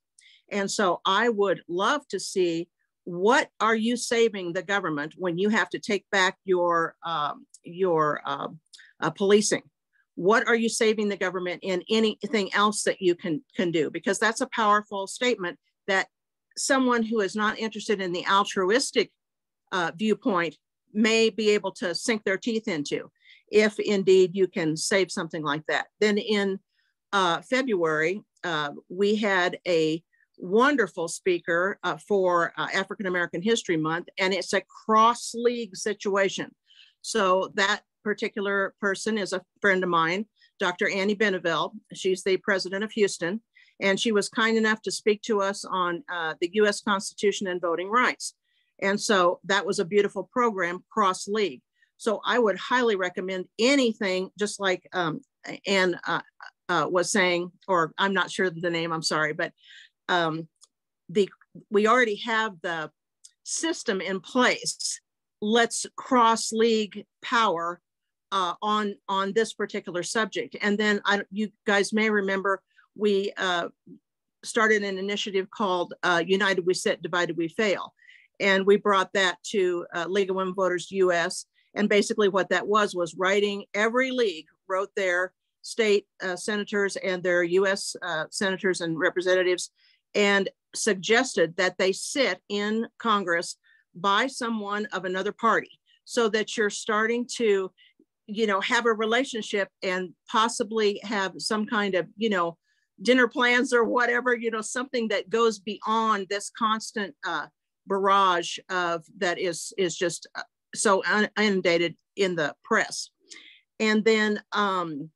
I: And so I would love to see what are you saving the government when you have to take back your um, your uh, uh, policing? What are you saving the government in anything else that you can can do? Because that's a powerful statement that someone who is not interested in the altruistic uh, viewpoint may be able to sink their teeth into if indeed you can save something like that. Then in uh, February, uh, we had a wonderful speaker uh, for uh, African American History Month, and it's a cross league situation. So that particular person is a friend of mine, Dr. Annie Beneville. She's the president of Houston, and she was kind enough to speak to us on uh, the US Constitution and voting rights. And so that was a beautiful program, cross league. So I would highly recommend anything, just like um, Anne uh, uh, was saying, or I'm not sure the name, I'm sorry, but um, the we already have the system in place. Let's cross league power uh, on on this particular subject. And then I, you guys may remember we uh, started an initiative called uh, United We Sit, Divided We Fail. And we brought that to uh, League of Women Voters US. And basically what that was, was writing, every league wrote their state uh, senators and their US uh, senators and representatives and suggested that they sit in Congress by someone of another party so that you're starting to you know have a relationship and possibly have some kind of you know dinner plans or whatever you know something that goes beyond this constant uh, barrage of that is is just uh, so inundated in the press. And then um,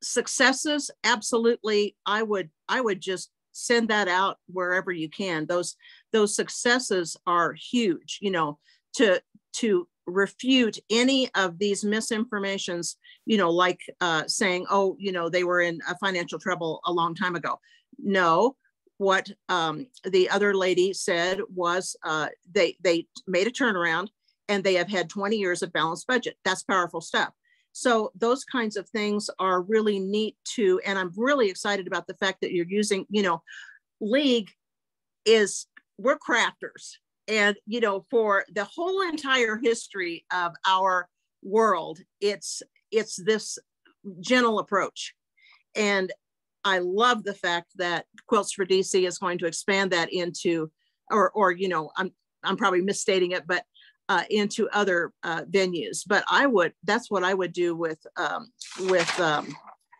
I: successes absolutely i would i would just send that out wherever you can. Those those successes are huge you know to to refute any of these misinformations you know like uh, saying oh you know they were in a financial trouble a long time ago no what um, the other lady said was uh, they they made a turnaround and they have had 20 years of balanced budget that's powerful stuff so those kinds of things are really neat too. And I'm really excited about the fact that you're using, you know, League is, we're crafters. And, you know, for the whole entire history of our world, it's, it's this gentle approach. And I love the fact that Quilts for DC is going to expand that into, or, or, you know, I'm, I'm probably misstating it, but uh, into other uh, venues. But I would, that's what I would do with um, with um,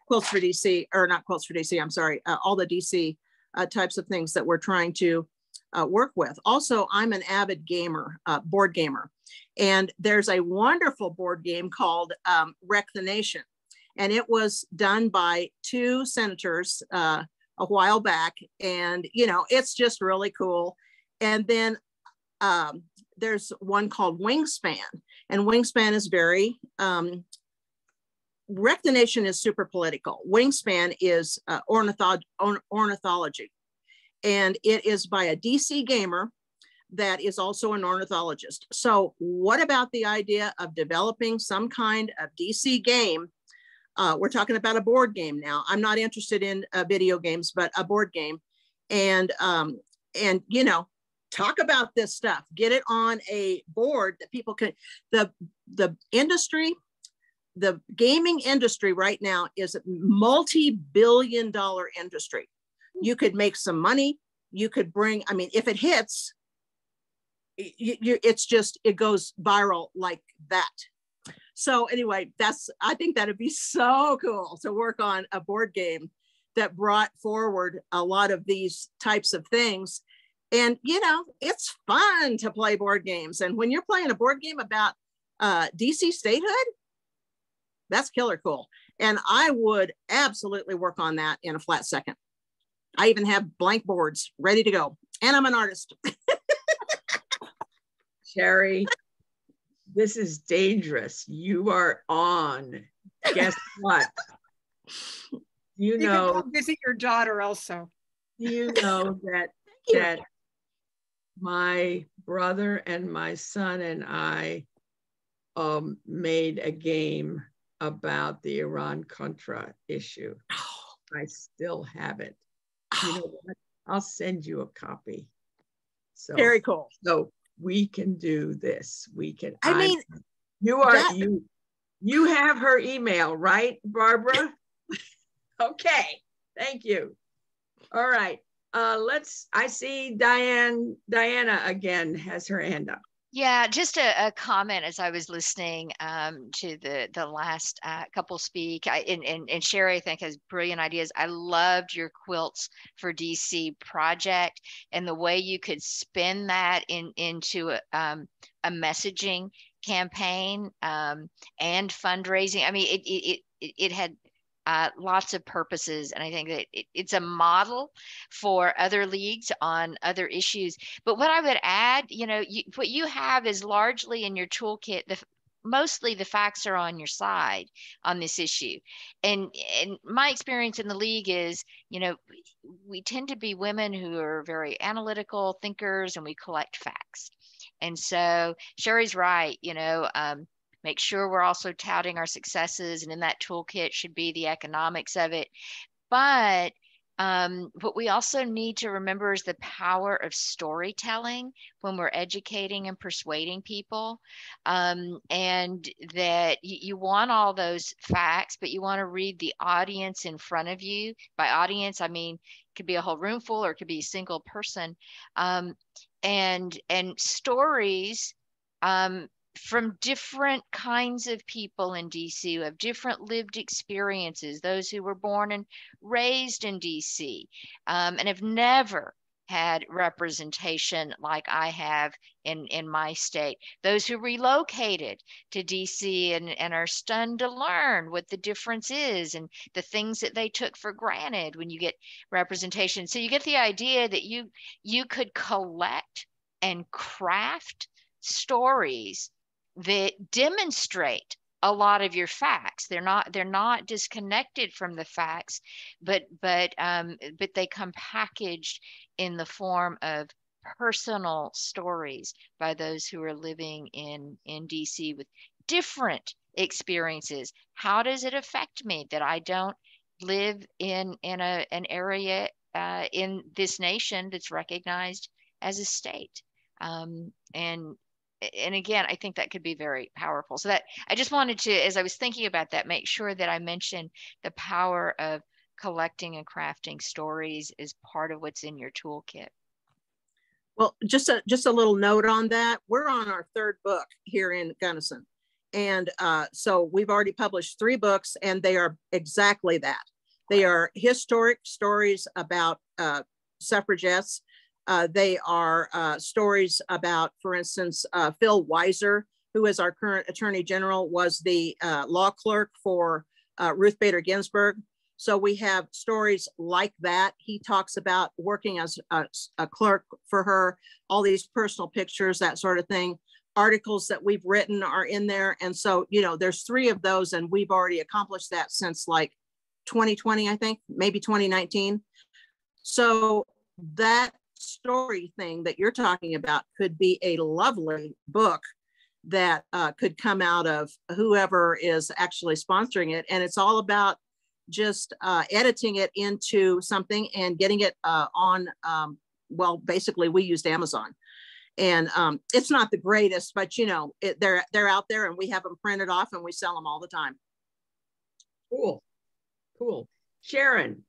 I: Quilts for DC, or not Quilts for DC, I'm sorry, uh, all the DC uh, types of things that we're trying to uh, work with. Also, I'm an avid gamer, uh, board gamer. And there's a wonderful board game called um, Wreck the Nation. And it was done by two senators a while back. And, you know, it's just really cool. And then um, there's one called Wingspan, and Wingspan is very um, Wreck the Nation is super political. Wingspan is uh, ornitholo ornithology, and it is by a DC gamer that is also an ornithologist. So, what about the idea of developing some kind of DC game? Uh, we're talking about a board game now. I'm not interested in uh, video games, but a board game and um, and you know talk about this stuff get it on a board that people can the the industry the gaming industry right now is a multi-billion dollar industry you could make some money. You could bring i mean if it hits you, you, it's just it goes viral like that. So anyway that's i think that'd be so cool to work on a board game that brought forward a lot of these types of things. And you know it's fun to play board games. And when you're playing a board game about uh, dc statehood that's killer cool. And i would absolutely work on that in a flat second i even have blank boards ready to go. And i'm an artist.
A: Sherry this is dangerous. You are on. Guess what? You know
D: visit your daughter also.
A: you know that that my brother and my son and I um, made a game about the Iran Contra issue. I still have it. You know what? I'll send you a copy.
I: So very cool.
A: So we can do this. We can.
I: I I'm, mean,
A: you are that, you. You have her email, right, Barbara? okay. Thank you. All right uh, let's, I see Diane, Diana again has her hand up.
G: Yeah, just a, a, comment as I was listening um, to the the last uh, couple speak. I, and, and, and Sherry, I think, has brilliant ideas. I loved your quilts for DC project and the way you could spin that in into a, um, a messaging campaign um, and fundraising. I mean, it it it, it had uh, lots of purposes. And I think that it, it's a model for other leagues on other issues. But what I would add, you know, you, what you have is largely in your toolkit, the, mostly the facts are on your side on this issue and and my experience in the league is you know we tend to be women who are very analytical thinkers and we collect facts and so sherry's right you know um, make sure we're also touting our successes and in that toolkit should be the economics of it but um, what we also need to remember is the power of storytelling when we're educating and persuading people. Um, and that you, you, want all those facts, but you want to read the audience in front of you. By audience, I mean, it could be a whole room full or it could be a single person. Um, and, and stories um, from different kinds of people in DC who have different lived experiences, those who were born and raised in DC um, and have never had representation like I have in, in my state. Those who relocated to DC and, and are stunned to learn what the difference is and the things that they took for granted when you get representation. So you get the idea that you you could collect and craft stories that demonstrate a lot of your facts. They're not they're not disconnected from the facts but but um but they come packaged in the form of personal stories by those who are living in in dc with different experiences. How does it affect me that i don't live in in a an area uh, in this nation that's recognized as a state? Um, and and again i think that could be very powerful. So that i just wanted to as i was thinking about that make sure that i mentioned the power of collecting and crafting stories is part of what's in your toolkit.
I: Well just a just a little note on that. We're on our third book here in gunnison. And uh, so we've already published three books and they are exactly that. They are historic stories about uh, suffragettes uh, they are uh, stories about, for instance, uh, Phil Weiser, who is our current Attorney General, was the uh, law clerk for uh, Ruth Bader Ginsburg. So we have stories like that. He talks about working as a, a clerk for her, all these personal pictures, that sort of thing. Articles that we've written are in there. And so, you know, there's three of those, and we've already accomplished that since like 2020, I think, maybe 2019. So that story thing that you're talking about could be a lovely book that uh, could come out of whoever is actually sponsoring it. And it's all about just uh, editing it into something and getting it uh, on, um, well, basically we used Amazon. And um, it's not the greatest, but you know, it, they're, they're out there and we have them printed off and we sell them all the time.
A: Cool, cool. Sharon.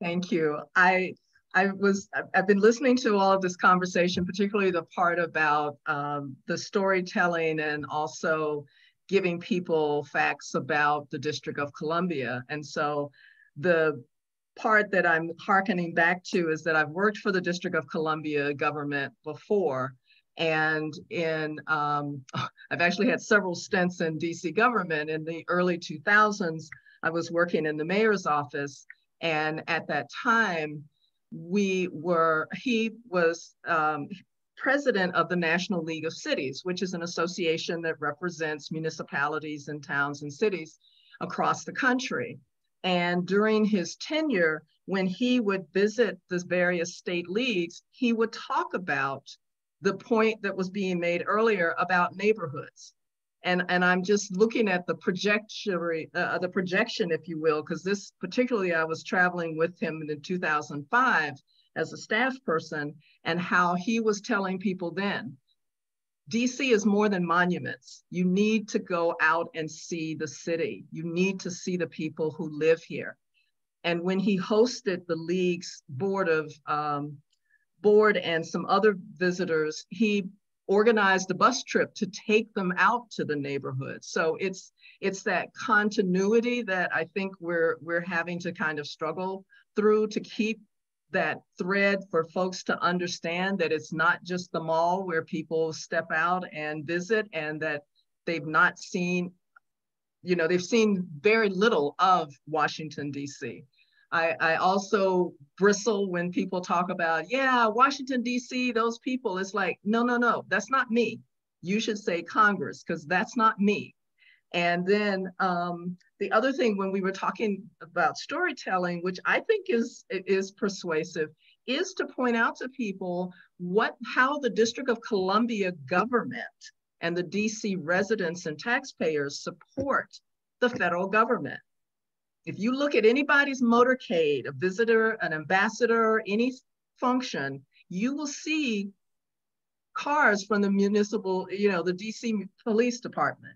B: Thank you. I I was I've been listening to all of this conversation, particularly the part about um, the storytelling and also giving people facts about the District of Columbia. And so the part that I'm hearkening back to is that I've worked for the District of Columbia government before. And in, um, I've actually had several stints in DC government. In the early 2000s, I was working in the mayor's office. And at that time, we were, he was um, president of the National League of Cities, which is an association that represents municipalities and towns and cities across the country. And during his tenure, when he would visit the various state leagues, he would talk about the point that was being made earlier about neighborhoods. And, and I'm just looking at the projection, uh, the projection, if you will, because this particularly I was traveling with him in 2005 as a staff person and how he was telling people then DC is more than monuments. You need to go out and see the city. You need to see the people who live here. And when he hosted the league's board of um, board and some other visitors, he organized a bus trip to take them out to the neighborhood. So it's it's that continuity that I think we're we're having to kind of struggle through to keep that thread for folks to understand that it's not just the mall where people step out and visit and that they've not seen you know they've seen very little of washington d.c I, I also bristle when people talk about yeah washington d.c those people. It's like no no no that's not me. You should say congress because that's not me. And then um, the other thing when we were talking about storytelling, which I think is, is persuasive, is to point out to people what how the District of Columbia government and the DC residents and taxpayers support the federal government. If you look at anybody's motorcade, a visitor, an ambassador, any function, you will see cars from the municipal, you know, the DC Police Department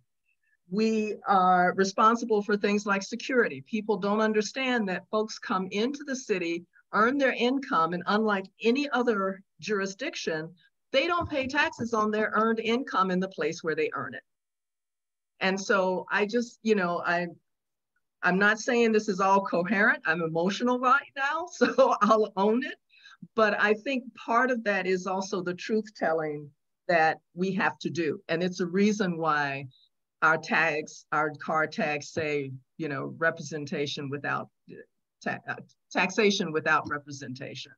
B: we are responsible for things like security. People don't understand that folks come into the city, earn their income, and unlike any other jurisdiction, they don't pay taxes on their earned income in the place where they earn it. And so I just, you know, I I'm not saying this is all coherent. I'm emotional right now, so I'll own it. But I think part of that is also the truth telling that we have to do. And it's a reason why our tags, our car tags say, you know, representation without ta uh, taxation without representation.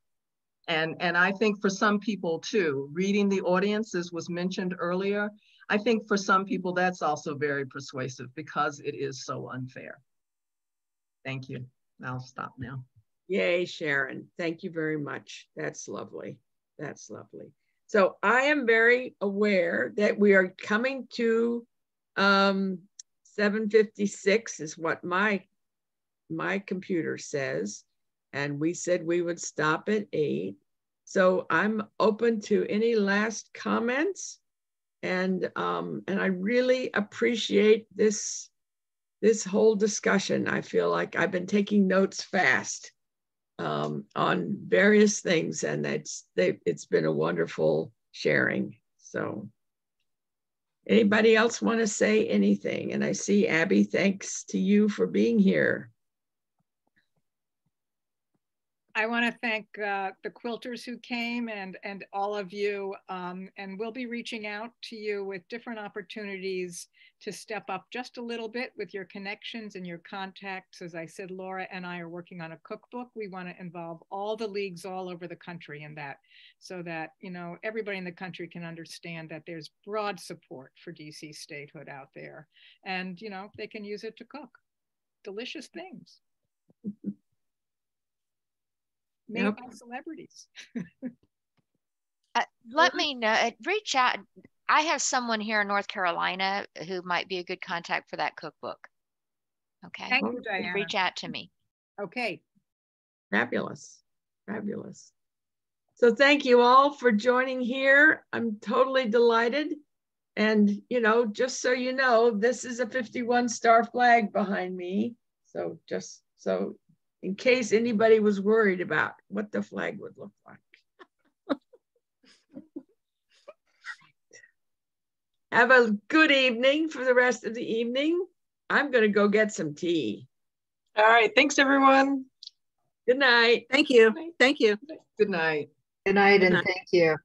B: And, and I think for some people too, reading the audiences was mentioned earlier. I think for some people that's also very persuasive because it is so unfair. Thank you. I'll stop now.
A: Yay, Sharon. Thank you very much. That's lovely. That's lovely. So I am very aware that we are coming to um, 756 is what my my computer says. And we said we would stop at eight. So I'm open to any last comments. And um, and I really appreciate this this whole discussion. I feel like I've been taking notes fast um, on various things, and it's they, it's been a wonderful sharing. So Anybody else want to say anything? And I see Abby, thanks to you for being here.
D: I want to thank uh, the quilters who came and, and all of you. Um, and we'll be reaching out to you with different opportunities to step up just a little bit with your connections and your contacts. As I said, Laura and I are working on a cookbook. We want to involve all the leagues all over the country in that so that, you know, everybody in the country can understand that there's broad support for DC statehood out there. And, you know, they can use it to cook delicious things. made yep. by celebrities.
G: uh, let me know. Uh, reach out. I have someone here in North Carolina who might be a good contact for that cookbook. Okay.
D: Thank you, Diana.
G: Reach out to me.
D: Okay.
A: Fabulous. Fabulous. So thank you all for joining here. I'm totally delighted. And, you know, just so you know, this is a 51 star flag behind me. So just so in case anybody was worried about what the flag would look like. Have a good evening for the rest of the evening. I'm going to go get some tea.
C: All right. Thanks, everyone.
A: Good night.
I: Thank you. Thank you.
B: Good night.
H: Good night
I: Good
H: and
I: night.
H: thank you.